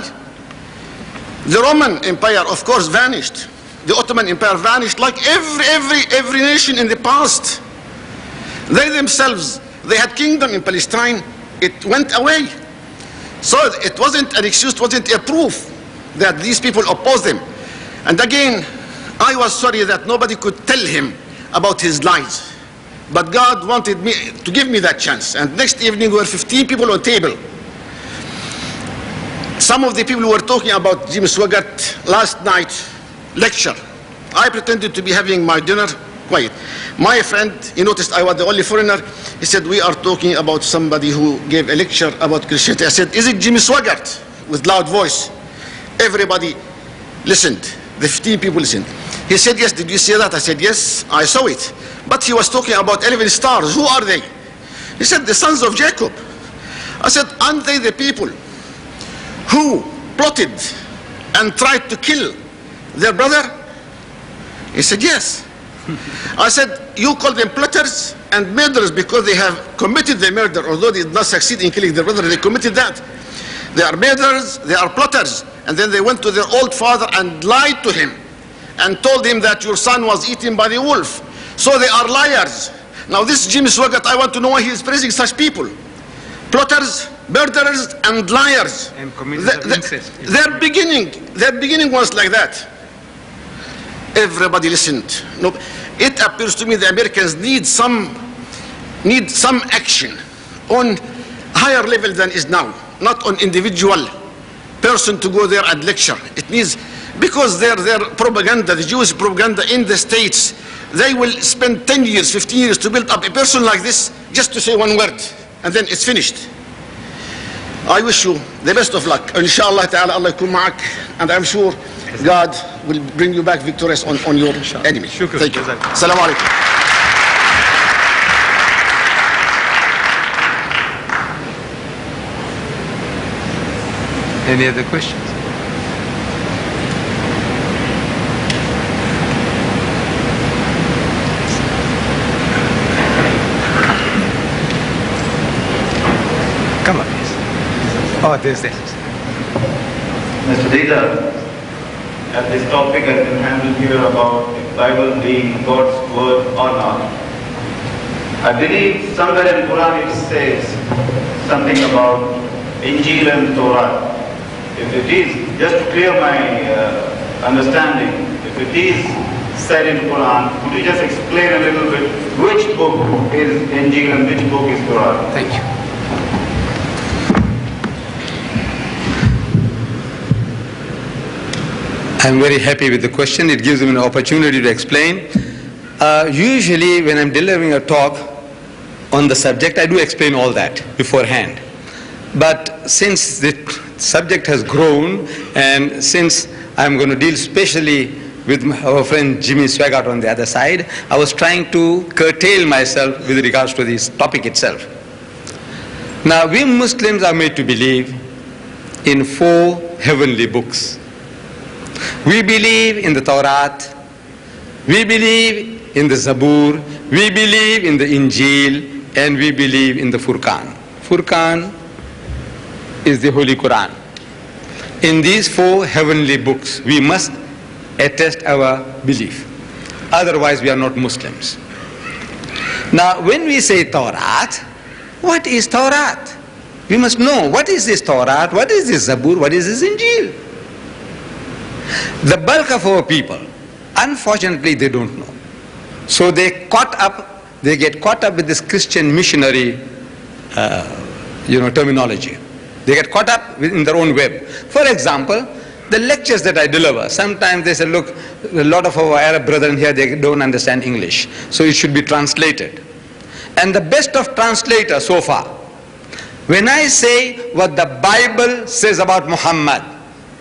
The Roman Empire, of course, vanished. the Ottoman Empire vanished like every, every, every nation in the past. They themselves, they had kingdom in Palestine, it went away. So it wasn't an excuse, wasn't a proof that these people opposed them. And again, I was sorry that nobody could tell him about his lies. But God wanted me to give me that chance. And next evening, we were 15 people on table. Some of the people were talking about Jim Swaggart last night lecture. I pretended to be having my dinner quiet. My friend, he noticed I was the only foreigner. He said, we are talking about somebody who gave a lecture about Christianity. I said, is it Jimmy Swaggart? With loud voice. Everybody listened. The 15 people listened. He said, yes, did you see that? I said, yes, I saw it. But he was talking about 11 stars. Who are they? He said, the sons of Jacob. I said, aren't they the people who plotted and tried to kill their brother? He said, yes. [LAUGHS] I said, you call them plotters and murderers because they have committed the murder, although they did not succeed in killing their brother, they committed that. They are murderers, they are plotters. And then they went to their old father and lied to him and told him that your son was eaten by the wolf. So they are liars. Now this Jim Swaggart, I want to know why he is praising such people. Plotters, murderers, and liars. And committers of The- the- Their beginning, their beginning was like that. Everybody listened. No, it appears to me the Americans need some, need some action on higher level than is now, not on individual person to go there and lecture. It needs, because their, their propaganda, the Jewish propaganda in the States, they will spend 10 years, 15 years to build up a person like this just to say one word, and then it's finished. I wish you the best of luck. Inshallah ta'ala, Allah yakun ma'ak, and I'm sure God will bring you back victorious on, on your enemy. Thank you. Assalamu alaikum. Any other questions? Come on, please. Oh, there's this. Mr. Deela, at this topic has been handled here about the Bible being God's word or not. I believe somewhere in Quran it says something about Injil and Torah. If it is, just to clear my uh, understanding, if it is said in Quran, could you just explain a little bit which book is Injil and which book is Torah? Thank you. I'm very happy with the question. It gives me an opportunity to explain. Uh, usually, when I'm delivering a talk on the subject, I do explain all that beforehand. But since the subject has grown, and since I'm going to deal specially with our friend Jimmy Swaggart on the other side, I was trying to curtail myself with regards to this topic itself. Now, we Muslims are made to believe in four heavenly books. We believe in the Torah, we believe in the Zabur, we believe in the Injil, and we believe in the Furqan. Furqan is the Holy Quran. In these four heavenly books, we must attest our belief. Otherwise, we are not Muslims. Now, when we say Torah, what is Torah? We must know what is this Torah, what is this Zabur, what is this Injil. The bulk of our people, unfortunately, they don't know. So they caught up, they get caught up with this Christian missionary, uh, you know, terminology. They get caught up in their own web. For example, the lectures that I deliver, sometimes they say, look, a lot of our Arab brethren here, they don't understand English, so it should be translated. And the best of translators so far, when I say what the Bible says about Muhammad,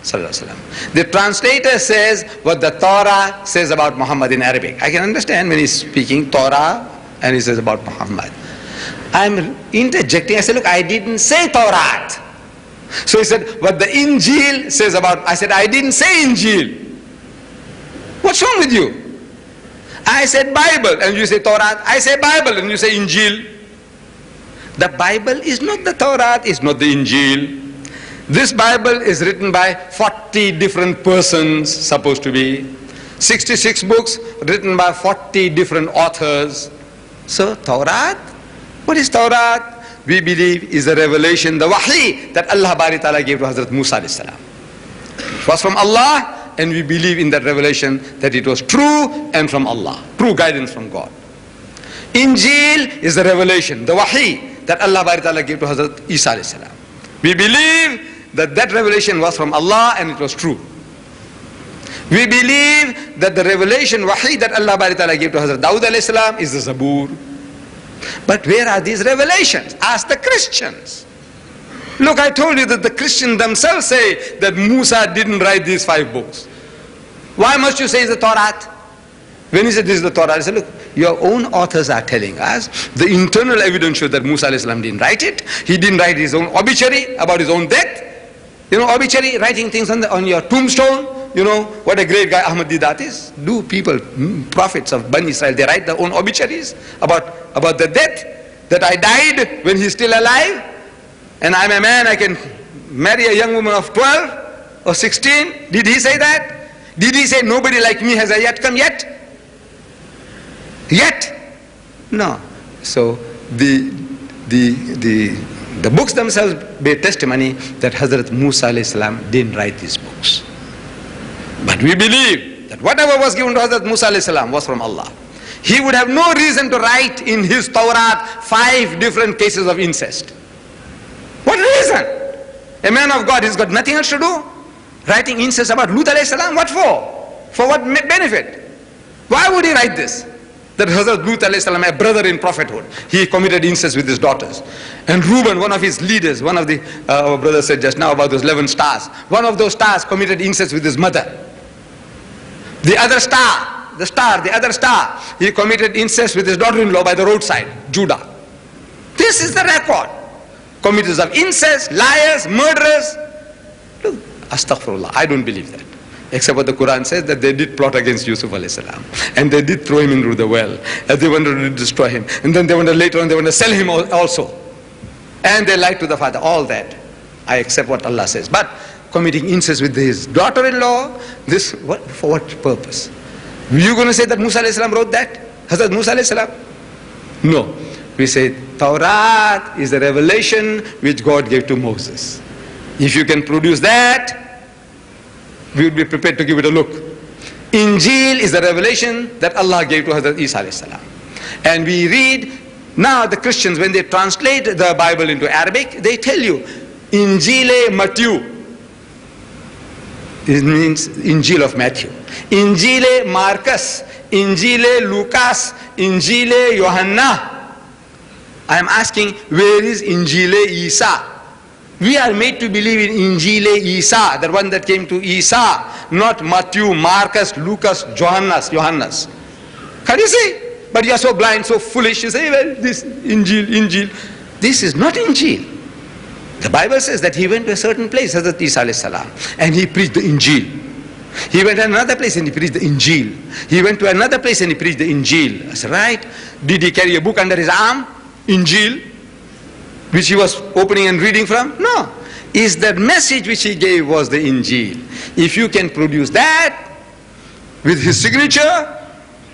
sallallahu the translator says what the Torah says about Muhammad in Arabic. I can understand when he's speaking Torah and he says about Muhammad. I'm interjecting. I say, look, I didn't say Torah. So he said, what the Injil says about, I said, I didn't say Injil. What's wrong with you? I said Bible and you say Torah. I say Bible and you say Injil. The Bible is not the Torah, it's not the Injil. This Bible is written by 40 different persons, supposed to be. 66 books written by 40 different authors. So, Tawrat, what is Tawrat? We believe is a revelation, the wahi that Allah Bari Ta'ala gave to Hazrat Musa salam. It was from Allah and we believe in that revelation that it was true and from Allah, true guidance from God. Injil is the revelation, the wahi that Allah Bari Ta'ala gave to Hazrat Isa salam. We believe that that revelation was from Allah and it was true. We believe that the revelation wahi that Allah gave to Hazrat Dawud alayhi salam is the Zabur. But where are these revelations? Ask the Christians. Look, I told you that the Christians themselves say that Musa didn't write these five books. Why must you say it's the Torah? When he said this is the Torah, I said, look, your own authors are telling us the internal evidence shows that Musa salam didn't write it. He didn't write his own obituary about his own death. You know, obituary, writing things on, the, on your tombstone. You know, what a great guy Ahmad Deedat is. Do people, mm, prophets of Bani Israel, they write their own obituaries about, about the death that I died when he's still alive? And I'm a man, I can marry a young woman of 12 or 16. Did he say that? Did he say nobody like me has yet come yet? Yet? No. So the, the, the, the books themselves bear testimony that Hazrat Musa salam didn't write these books. But we believe that whatever was given to Hazrat Musa salam was from Allah. He would have no reason to write in his Torah five different cases of incest. What reason? A man of God has got nothing else to do. Writing incest about Lut salam, what for? For what benefit? Why would he write this? That Hazrat Lut salam, a brother in prophethood, he committed incest with his daughters. And Reuben, one of his leaders, one of the, uh, our brother said just now about those 11 stars, one of those stars committed incest with his mother. The other star, the star, the other star, he committed incest with his daughter-in-law by the roadside, Judah. This is the record. Committers of incest, liars, murderers. Look, astaghfirullah, I don't believe that. Except what the Quran says that they did plot against Yusuf salam, and they did throw him into the well, and they wanted to destroy him. And then they wanted later on, they wanted to sell him also. And they lied to the father, all that. I accept what Allah says. But committing incest with his daughter-in-law, this, what, for what purpose? You going to say that Musa salam wrote that? Hazrat Musa salam? No. We say Taurat is the revelation which God gave to Moses. If you can produce that, we would be prepared to give it a look. Injil is the revelation that Allah gave to Hazrat Isa salam. And we read, now the Christians when they translate the Bible into Arabic, they tell you, Injile Matthew. It means Injil of Matthew. Injile Marcus. Injile Lucas. Injile Johanna. I am asking, where is Injile Isa? We are made to believe in Injile Isa, the one that came to Isa, not Matthew, Marcus, Lucas, Johannes, Johannes. Can you see? But you are so blind, so foolish. You say, well, this Injil, Injil. This is not Injil. The Bible says that he went to a certain place, Hazrat Isa salam, and he preached the Injil. He went to another place and he preached the Injil. He went to another place and he preached the Injil. Said, right? Did he carry a book under his arm? Injil, which he was opening and reading from? No. Is that message which he gave was the Injil. If you can produce that with his signature,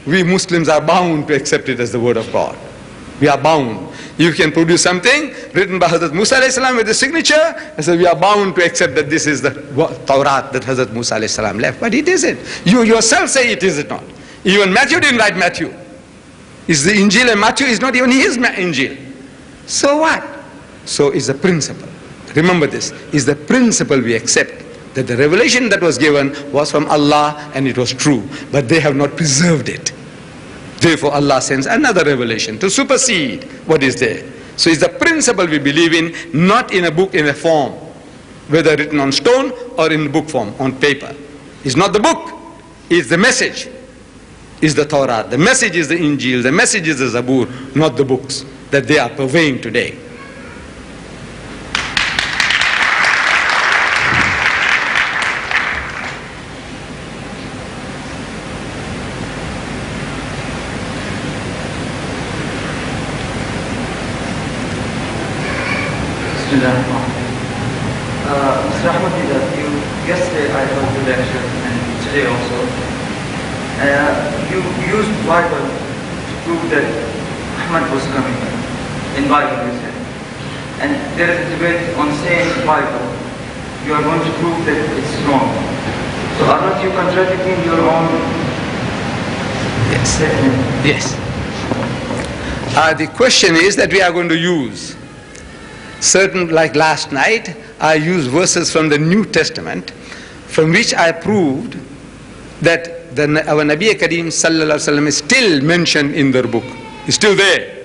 we Muslims are bound to accept it as the word of God. We are bound. You can produce something written by Hazrat Musa salam with the signature, and so we are bound to accept that this is the Taurat that Hazrat Musa salam left. But it isn't. You yourself say it is not. Even Matthew didn't write Matthew. Is the Injil and Matthew is not even his Injil. So what? So is the principle. Remember this, is the principle we accept that the revelation that was given was from Allah and it was true, but they have not preserved it. Therefore Allah sends another revelation to supersede what is there. So it's the principle we believe in, not in a book in a form, whether written on stone or in book form, on paper. It's not the book, it's the message is the Torah. The message is the Injil. The message is the Zabur, not the books that they are purveying today. Uh, Mr. Ahmad, you yesterday I heard the lecture and today also Uh, you used Bible to prove that Ahmad was coming. In Bible, you said. And there is a debate on same Bible. You are going to prove that it's wrong. So are not you contradicting your own Yes. statement? Yes. Uh, the question is that we are going to use certain, like last night, I used verses from the New Testament from which I proved that the, our Nabi alaihi wasallam is still mentioned in their book. It's still there.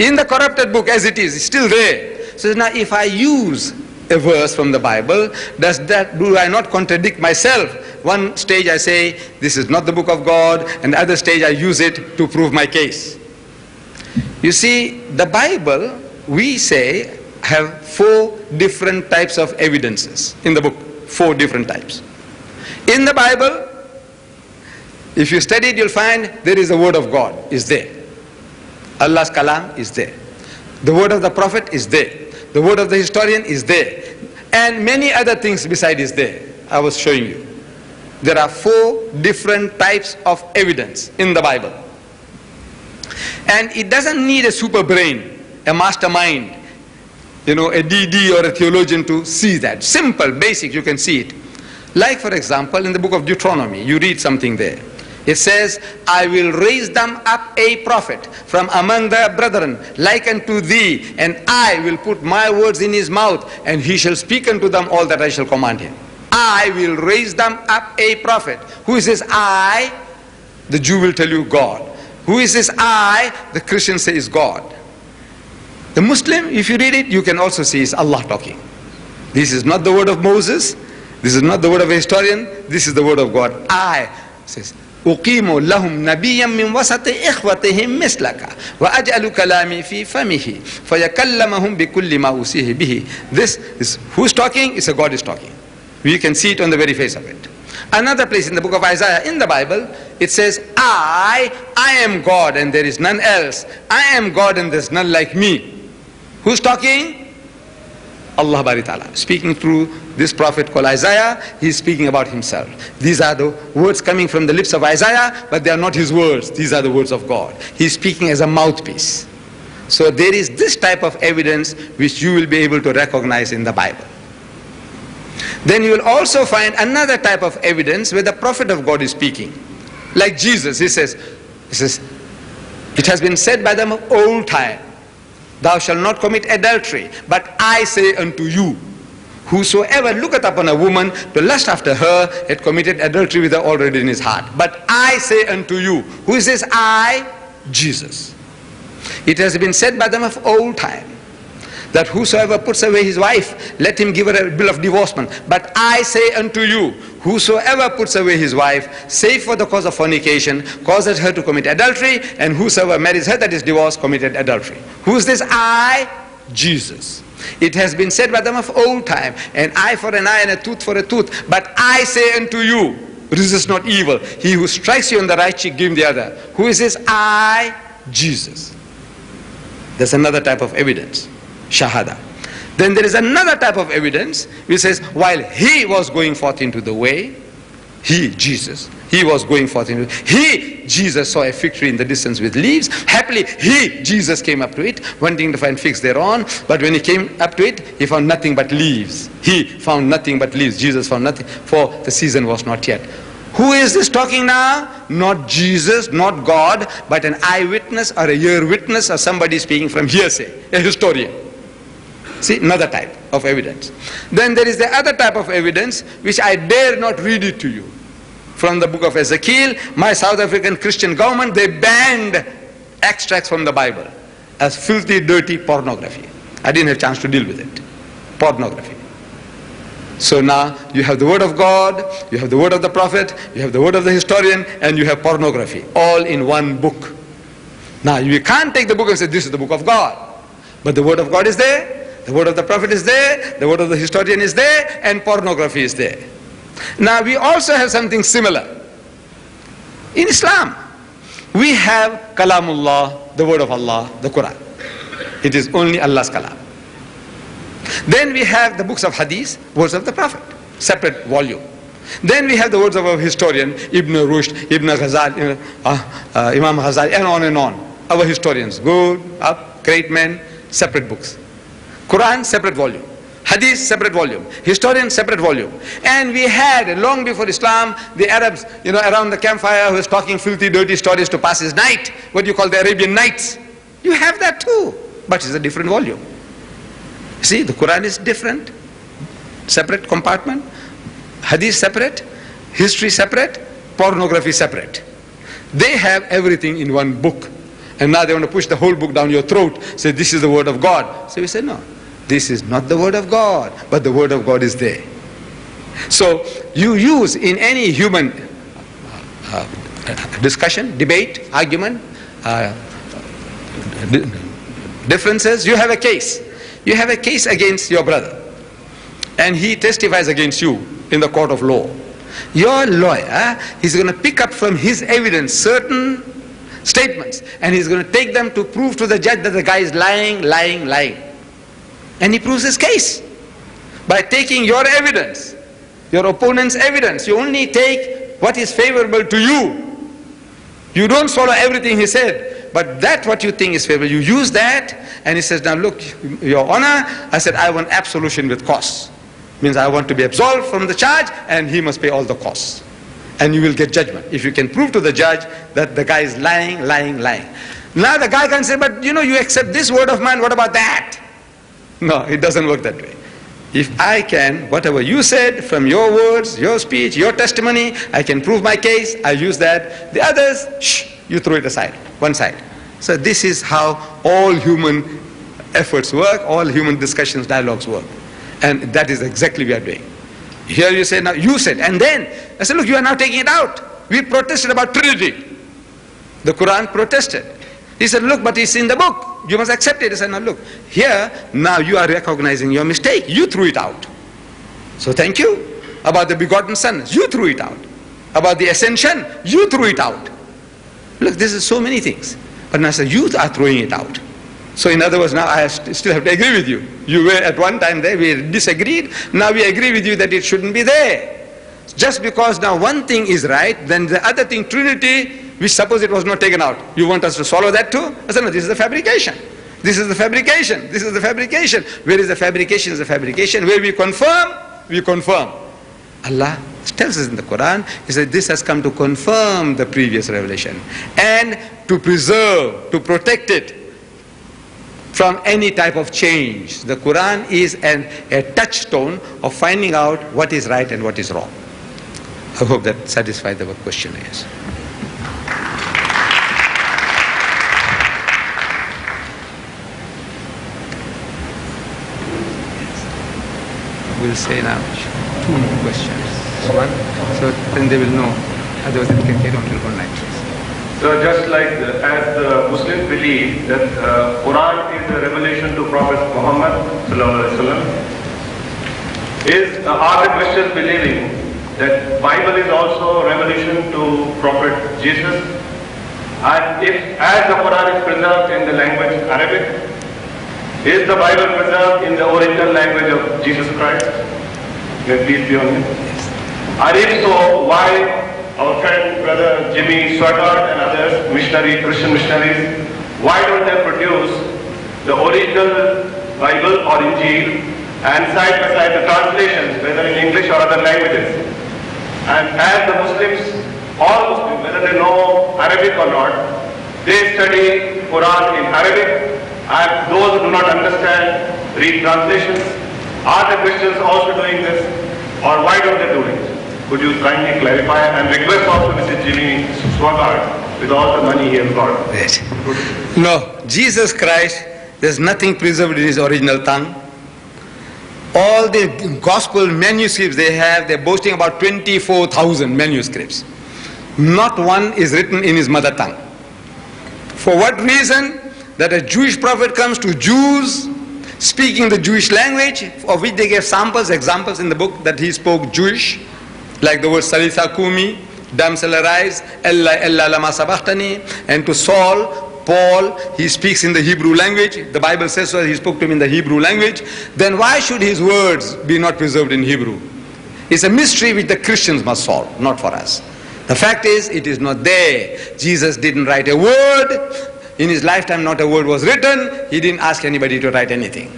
In the corrupted book as it is, it's still there. So now if I use a verse from the Bible, does that, do I not contradict myself? One stage I say, this is not the book of God, and the other stage I use it to prove my case. You see, the Bible, we say, have four different types of evidences in the book. Four different types. In the Bible, if you study it, you'll find there is the word of God is there. Allah's kalam is there. The word of the prophet is there. The word of the historian is there. And many other things beside is there. I was showing you. There are four different types of evidence in the Bible. And it doesn't need a super brain, a mastermind, you know, a DD or a theologian to see that. Simple, basic, you can see it. Like, for example, in the book of Deuteronomy, you read something there. It says, I will raise them up a prophet from among their brethren, like unto thee, and I will put my words in his mouth, and he shall speak unto them all that I shall command him. I will raise them up a prophet. Who is this I? The Jew will tell you God. Who is this I? The Christian says God. The Muslim, if you read it, you can also see it's Allah talking. This is not the word of Moses. This is not the word of a historian. This is the word of God. I says, أقيم لهم نبيا من وسط إخوتهم مثلك وأجعل كلامي في فمه فيكلمهم بكل ما أوصيه به This is who's talking? It's a God is talking. We can see it on the very face of it. Another place in the book of Isaiah in the Bible, it says, I, I am God and there is none else. I am God and there's none like me. Who's talking? Allah Bari Ta'ala. Speaking through this prophet called Isaiah, he's speaking about himself. These are the words coming from the lips of Isaiah, but they are not his words. These are the words of God. He's speaking as a mouthpiece. So there is this type of evidence which you will be able to recognize in the Bible. Then you will also find another type of evidence where the prophet of God is speaking. Like Jesus, he says, he says, it has been said by them of old time, thou shalt not commit adultery, but I say unto you, whosoever looketh upon a woman to lust after her had committed adultery with her already in his heart. But I say unto you, who is this I? Jesus. It has been said by them of old time that whosoever puts away his wife, let him give her a bill of divorcement. But I say unto you, whosoever puts away his wife, save for the cause of fornication, causes her to commit adultery, and whosoever marries her that is divorced, committed adultery. Who is this I? Jesus. It has been said by them of old time, an eye for an eye and a tooth for a tooth. But I say unto you, resist not evil. He who strikes you on the right cheek, give him the other. Who is this I? Jesus. There's another type of evidence shahada. Then there is another type of evidence which says, while he was going forth into the way, he, Jesus, he was going forth into he, Jesus, saw a fig tree in the distance with leaves. Happily, he, Jesus, came up to it, wanting to find figs thereon. But when he came up to it, he found nothing but leaves. He found nothing but leaves. Jesus found nothing, for the season was not yet. Who is this talking now? Not Jesus, not God, but an eyewitness or a ear witness or somebody speaking from hearsay, a historian. See, another type of evidence. Then there is the other type of evidence which I dare not read it to you. From the book of Ezekiel, my South African Christian government, they banned extracts from the Bible as filthy, dirty pornography. I didn't have a chance to deal with it. Pornography. So now you have the word of God, you have the word of the prophet, you have the word of the historian, and you have pornography, all in one book. Now you can't take the book and say, this is the book of God. But the word of God is there, the word of the prophet is there, the word of the historian is there, and pornography is there. Now we also have something similar. In Islam, we have Kalamullah, the word of Allah, the Quran. It is only Allah's Kalam. Then we have the books of Hadith, words of the Prophet, separate volume. Then we have the words of our historian, Ibn Rushd, Ibn Ghazali, uh, uh, Imam Ghazali, and on and on. Our historians, good, up, great men, separate books. Quran, separate volume. Hadith, separate volume. Historian, separate volume. And we had, long before Islam, the Arabs, you know, around the campfire who was talking filthy, dirty stories to pass his night. What you call the Arabian Nights. You have that too, but it's a different volume. See, the Quran is different, separate compartment, Hadith separate, history separate, pornography separate. They have everything in one book. And now they want to push the whole book down your throat, say this is the word of God. So we say, no, this is not the word of God, but the word of God is there. So you use in any human uh, discussion, debate, argument, uh, differences, you have a case. You have a case against your brother. And he testifies against you in the court of law. Your lawyer is going to pick up from his evidence certain statements and he's going to take them to prove to the judge that the guy is lying, lying, lying. And he proves his case by taking your evidence, your opponent's evidence. You only take what is favorable to you. You don't swallow everything he said, but that what you think is favorable. You use that, and he says, Now look, Your Honor, I said, I want absolution with costs. Means I want to be absolved from the charge, and he must pay all the costs. And you will get judgment. If you can prove to the judge that the guy is lying, lying, lying. Now the guy can say, But you know, you accept this word of mine, what about that? No, it doesn't work that way. If I can, whatever you said from your words, your speech, your testimony, I can prove my case, I use that. The others, shh, you throw it aside, one side. So this is how all human efforts work, all human discussions, dialogues work. And that is exactly what we are doing. Here you say, now you said, and then I said, look, you are now taking it out. We protested about Trinity. The Quran protested. He said, look, but it's in the book. You must accept it. He said, now look, here, now you are recognizing your mistake. You threw it out. So thank you. About the begotten son, you threw it out. About the ascension, you threw it out. Look, this is so many things. But now the youth are throwing it out. So in other words, now I still have to agree with you. You were at one time there, we disagreed. Now we agree with you that it shouldn't be there. Just because now one thing is right, then the other thing, Trinity, which suppose it was not taken out. You want us to swallow that too? I said, no, this is the fabrication. This is the fabrication. This is the fabrication. Where is the fabrication? Is the fabrication. Where we confirm, we confirm. Allah tells us in the Quran, He said, this has come to confirm the previous revelation and to preserve, to protect it from any type of change. The Quran is an, a touchstone of finding out what is right and what is wrong. I hope that satisfies the question. Yes. We'll say now two more questions. One, so then they will know. Otherwise, they can carry on till all night. So just like the, as the Muslims believe that uh, Quran is a revelation to Prophet Muhammad sallallahu alaihi wasallam, is uh, are the Christians believing that Bible is also revelation to Prophet Jesus? And if as the Quran is preserved in the language Arabic, is the Bible preserved in the original language of Jesus Christ? May peace be on him. And if so, why our friend brother Jimmy Swaggart and others, missionary, Christian missionaries, why don't they produce the original Bible or Injil and side by side the translations, whether in English or other languages? And as the Muslims, all Muslims, whether they know Arabic or not, they study Quran in Arabic and those who do not understand read translations. Are the Christians also doing this or why don't they do it? Could you kindly clarify and request also Mr. Jimmy Swaggart with all the money he has got? Yes. No, Jesus Christ, there's nothing preserved in his original tongue. All the gospel manuscripts they have, they're boasting about 24,000 manuscripts. Not one is written in his mother tongue. For what reason? That a Jewish prophet comes to Jews speaking the Jewish language, of which they gave samples, examples in the book that he spoke Jewish, like the word Salitha Kumi, damsel arise, Ella Ella lama sabachtani, and to Saul, Paul, he speaks in the Hebrew language. The Bible says so, he spoke to him in the Hebrew language. Then why should his words be not preserved in Hebrew? It's a mystery which the Christians must solve, not for us. The fact is, it is not there. Jesus didn't write a word. In his lifetime, not a word was written. He didn't ask anybody to write anything.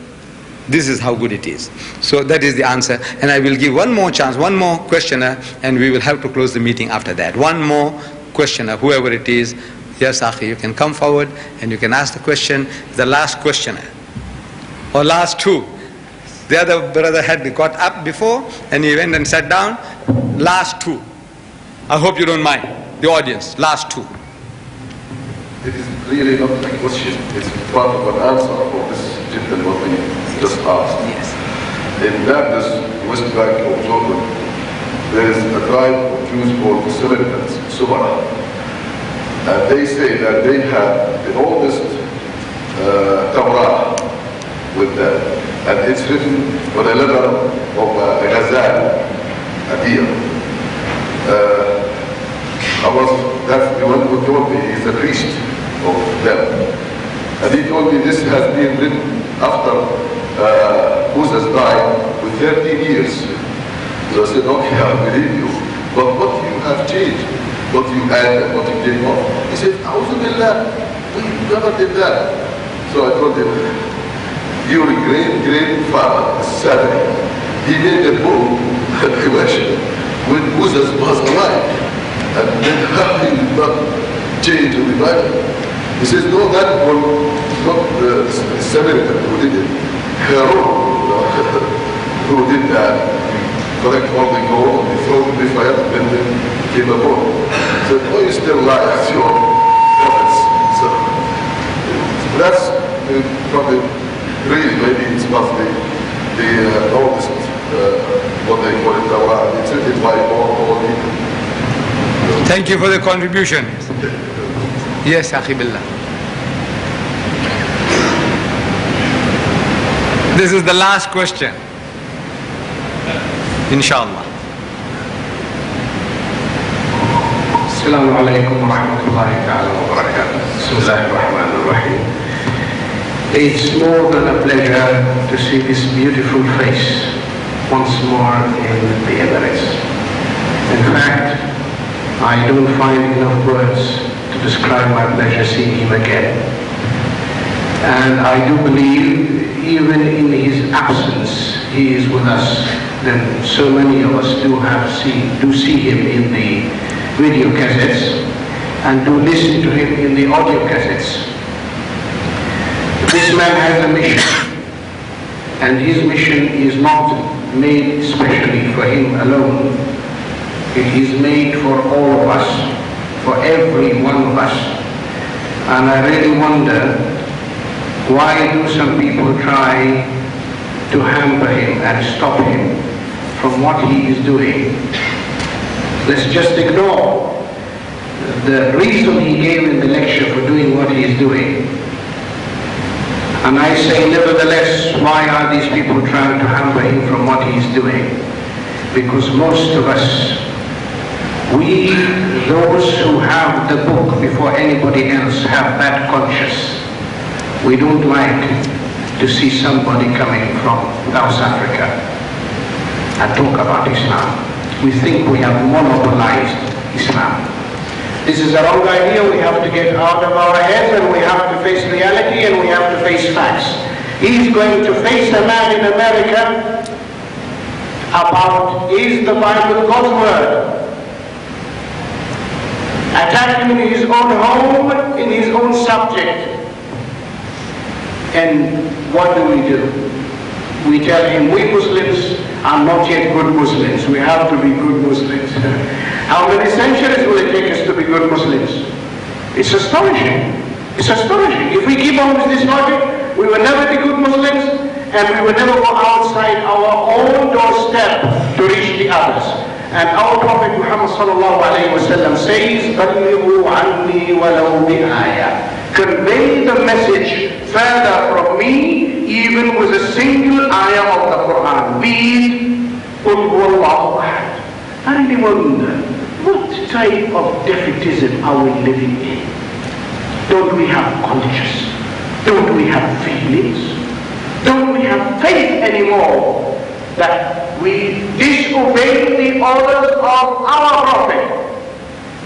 This is how good it is. So that is the answer. And I will give one more chance, one more questioner, and we will have to close the meeting after that. One more questioner, whoever it is. Yes, Akhi, you can come forward and you can ask the question. The last questioner. Or last two. The other brother had got up before and he went and sat down. Last two. I hope you don't mind. The audience, last two. It is really not a question, it's part of an answer for this gentleman what we just asked. Yes. In Nablus, West Bank of Jordan, there is a tribe of Jews called Samaritans, Sumara. And they say that they have the oldest uh, Torah with them. And it's written on a letter of uh, a gazelle, a deer. Uh, I was, that's the one who told me, he's a priest of them. And he told me this has been written after uh, Moses died with 13 years. So I said, okay, I believe you. But what you have changed, what you add and what you take off. He said, A'udhu Billah, we never did that. So I told him, your great grandfather, Sadi, he made a book, a question, when Moses was alive. And then [LAUGHS] how he not change the Bible. He says, no, that was not the Samaritan who did it. Herod [LAUGHS] who did that. Collect all the gold, they throw the fire, came said, oh, your. So that's maybe it's the, the uh, oldest, uh, what they call it. It's written by all, people. Thank you for the contribution. Yes, Akhi Billah. This is the last question. Inshallah. السلام عليكم ورحمة الله تعالى وبركاته بسم الله الرحمن الرحيم It's more than a pleasure to see this beautiful face once more in the Emirates. In fact, I don't find enough words to describe my pleasure seeing him again. And I do believe even in his absence, he is with us. then so many of us do have see do see him in the video cassettes and do listen to him in the audio cassettes. This man has a mission, and his mission is not made specially for him alone. It is made for all of us, for every one of us. And I really wonder why do some people try to hamper him and stop him from what he is doing? Let's just ignore the reason he gave in the lecture for doing what he is doing. And I say, nevertheless, why are these people trying to hamper him from what he is doing? Because most of us, we, those who have the book before anybody else, have that conscience. We don't like to see somebody coming from South Africa and talk about Islam. We think we have monopolized Islam. This is a wrong idea. We have to get out of our heads and we have to face reality and we have to face facts. He's going to face a man in America about is the Bible God's word? Attack him in his own home, in his own subject. And what do we do? We tell him, we Muslims are not yet good Muslims. We have to be good Muslims. [LAUGHS] How many centuries will it take us to be good Muslims? It's astonishing. It's astonishing. If we keep on with this logic, we will never be good Muslims and we will never go outside our own doorstep to reach the others. And our Prophet Muhammad sallallahu alayhi wa sallam says, بَلِّغُوا عَنِّي وَلَوْ بِآيَةٍ convey the message further from me even with a single ayah of the Quran. Be it Allah. And they wonder, what type of defeatism are we living in? Don't we have conscience? Don't we have feelings? Don't we have faith anymore that we disobey the orders of our prophet?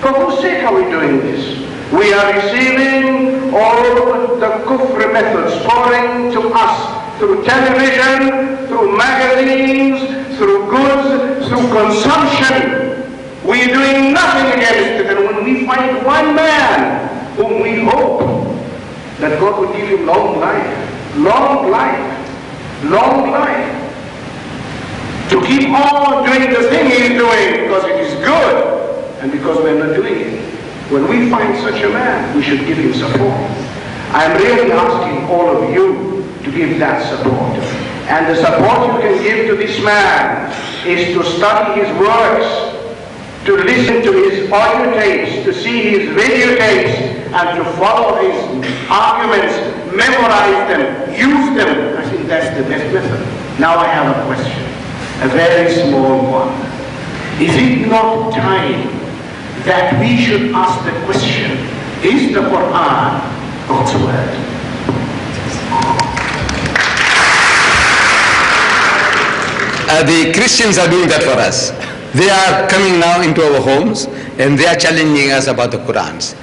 For whose sake are we doing this? We are receiving all the kufr methods pouring to us through television, through magazines, through goods, through consumption. We are doing nothing against it. And when we find one man whom we hope that God will give him long life, long life, long life, to keep on doing the thing he is doing because it is good and because we're not doing it. When we find such a man, we should give him support. I'm really asking all of you to give that support. And the support you can give to this man is to study his works, to listen to his audio tapes, to see his video tapes, and to follow his arguments, memorize them, use them. I think that's the best method. Now I have a question, a very small one. Is it not time that we should ask the question, is the Quran God's word? Uh, the Christians are doing that for us. They are coming now into our homes and they are challenging us about the Qurans.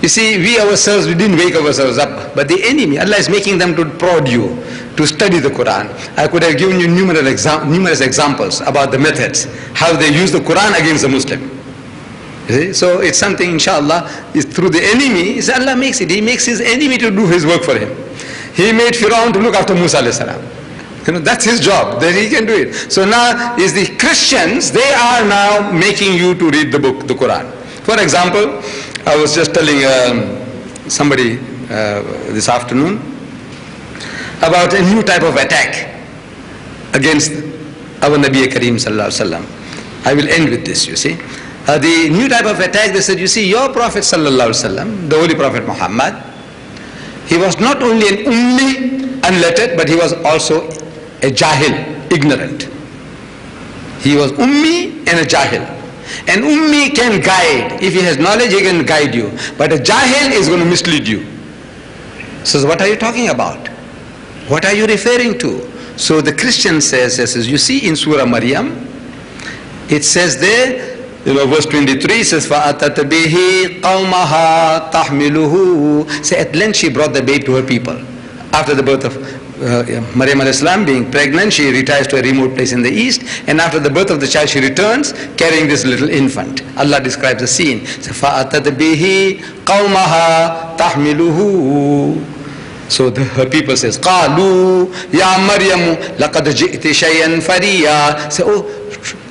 You see, we ourselves, we didn't wake ourselves up, but the enemy, Allah is making them to prod you to study the Quran. I could have given you numerous, numerous examples about the methods, how they use the Quran against the Muslim. So it's something, inshallah, is through the enemy, is Allah makes it. He makes his enemy to do his work for him. He made Firaun to look after Musa alayhi salam. You know, that's his job, that he can do it. So now is the Christians, they are now making you to read the book, the Quran. For example, I was just telling um, somebody uh, this afternoon about a new type of attack against our Nabi Kareem sallallahu alaihi wasallam. I will end with this, you see. The new type of attack, they said, you see, your Prophet sallallahu alaihi wasallam, the Holy Prophet Muhammad, he was not only an ummi, unlettered, but he was also a jahil, ignorant. He was ummi and a jahil. An ummi can guide. If he has knowledge, he can guide you. But a jahil is going to mislead you. So what are you talking about? What are you referring to? So the Christian says, says you see in Surah Maryam, it says there, you know, verse 23 says, فَأَتَتْ بِهِ قَوْمَهَا تَحْمِلُهُ So at length she brought the babe to her people. After the birth of uh, Maryam al-Islam being pregnant, she retires to a remote place in the east, and after the birth of the child, she returns carrying this little infant. Allah describes the scene. So, فَأَتَتْ بِهِ قَوْمَهَا تَحْمِلُهُ so the, her people says, قَالُوا يَا مَرْيَمُ لَقَدْ جِئْتِ شَيْئًا فَرِيًّا So, oh, so,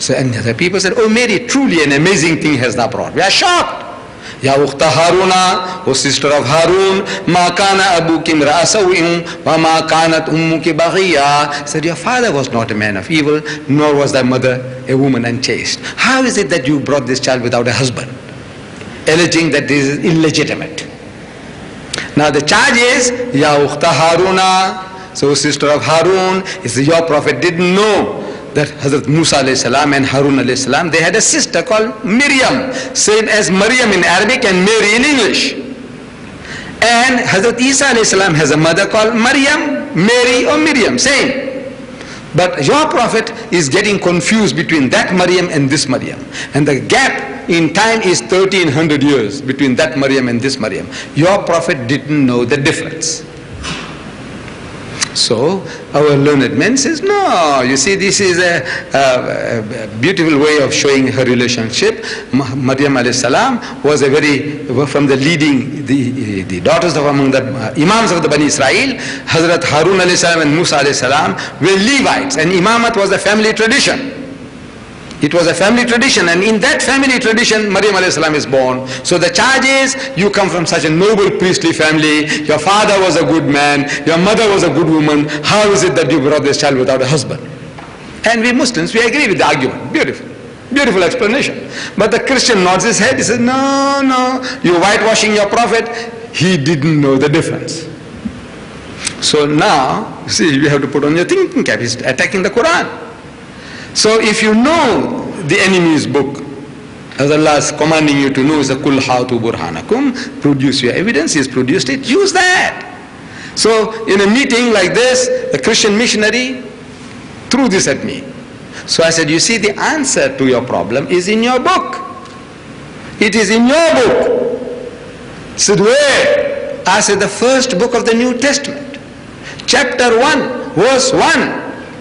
and the people said, oh Mary, truly an amazing thing has thou brought. We are shocked. Ya ukhta Haruna, O sister of Harun, ma kana abuki imra'a wa ma kanat ummuki. Said, your father was not a man of evil, nor was thy mother a woman unchaste. How is it that you brought this child without a husband? Alleging that this is illegitimate. Now the charge is, Ya ukhta Haruna, so sister of Harun, is your prophet didn't know that Hazrat Musa salam and Harun salam, they had a sister called Miriam, same as Maryam in Arabic and Mary in English. And Hazrat Isa salam has a mother called Maryam, Mary or Miriam, same. But your prophet is getting confused between that Maryam and this Maryam. And the gap in time is 1300 years between that Maryam and this Maryam. Your prophet didn't know the difference. So our learned man says, no, you see, this is a, a, a beautiful way of showing her relationship. Maryam alayhi salam was a very, from the leading, the, the daughters of among the uh, imams of the Bani Israel, Hazrat Harun alayhi salam and Musa alayhi salam were Levites and imamat was a family tradition. It was a family tradition and in that family tradition Maryam salam is born. So the charge is you come from such a noble priestly family, your father was a good man, your mother was a good woman, how is it that you brought this child without a husband? And we Muslims, we agree with the argument. Beautiful. Beautiful explanation. But the Christian nods his head, he says, no, no, you're whitewashing your prophet. He didn't know the difference. So now, see, you have to put on your thinking cap. He's attacking the Quran. So if you know the enemy's book, as Allah is commanding you to know is a kul hatu burhanakum, produce your evidence, He's produced it, use that. So in a meeting like this, a Christian missionary threw this at me. So I said, you see, the answer to your problem is in your book. It is in your book. He said, where? I said, the first book of the New Testament. Chapter 1, verse 1.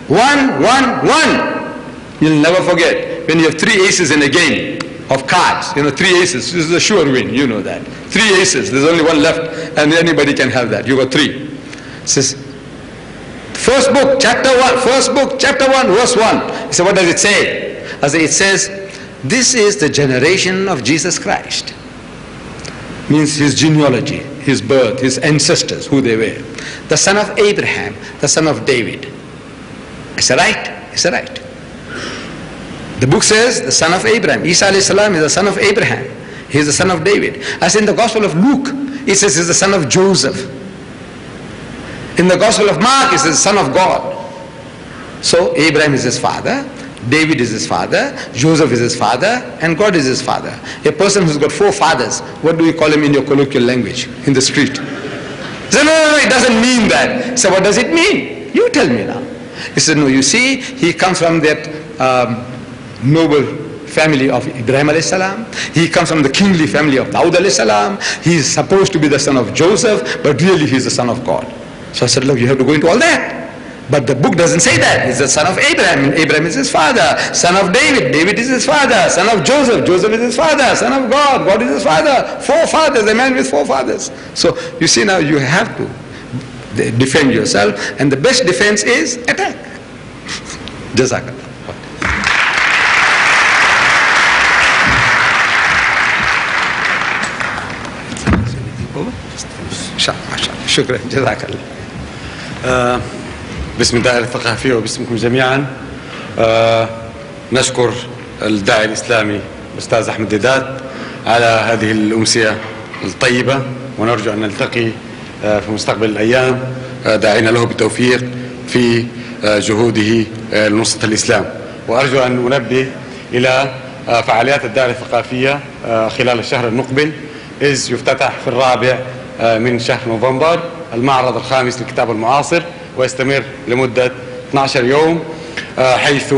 1, 1, 1. You'll never forget when you have three aces in a game of cards. You know, three aces. This is a sure win. You know that. Three aces. There's only one left and anybody can have that. You got three. Says, First book, chapter 1, first book, chapter 1, verse 1. He said, what does it say? I said, it says, this is the generation of Jesus Christ. Means his genealogy, his birth, his ancestors, who they were. The son of Abraham, the son of David. I said, right. He said, right. The book says the son of Abraham. Isa is the son of Abraham. He is the son of David. As in the Gospel of Luke, it says he's the son of Joseph. In the Gospel of Mark, it says the son of God. So Abraham is his father, David is his father, Joseph is his father, and God is his father. A person who's got four fathers, what do you call him in your colloquial language, in the street? He said, no, no, no, it doesn't mean that. So what does it mean? You tell me now. He said, no, you see, he comes from that um, noble family of Ibrahim alayhi salam. He comes from the kingly family of Dawood alayhi salam. He is supposed to be the son of Joseph, but really he is the son of God. So I said, look, you have to go into all that. But the book doesn't say that. He's the son of Abraham, Abraham is his father. Son of David, David is his father. Son of Joseph, Joseph is his father. Son of God, God is his father. Four fathers, a man with four fathers. So you see now you have to defend yourself, and the best defense is attack. [LAUGHS] Jazakallah. شكرا جزاك الله. آه باسم الدائرة الثقافية وباسمكم جميعا. آه نشكر الداعي الإسلامي الأستاذ أحمد ديدات على هذه الأمسية الطيبة ونرجو أن نلتقي آه في مستقبل الأيام. داعين له بالتوفيق في جهوده لنصرة الإسلام. وأرجو أن أنبه إلى فعاليات الدائرة الثقافية خلال الشهر المقبل. إذ يفتتح في الرابع من شهر نوفمبر المعرض الخامس للكتاب المعاصر ويستمر لمدة 12 يوم حيث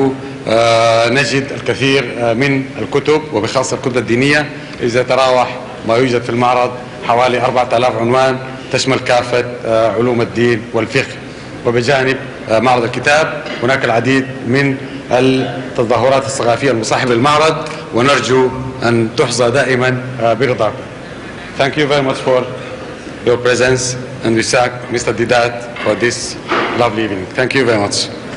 نجد الكثير من الكتب وبخاصة الكتب الدينية إذ يتراوح ما يوجد في المعرض حوالي 4000 عنوان تشمل كافة علوم الدين والفقه. وبجانب معرض الكتاب هناك العديد من التظاهرات الثقافية المصاحبة للمعرض ونرجو أن تحظى دائما برضاكم. Thank you very much for your presence and we thank Mr. Deedat for this lovely evening. Thank you very much.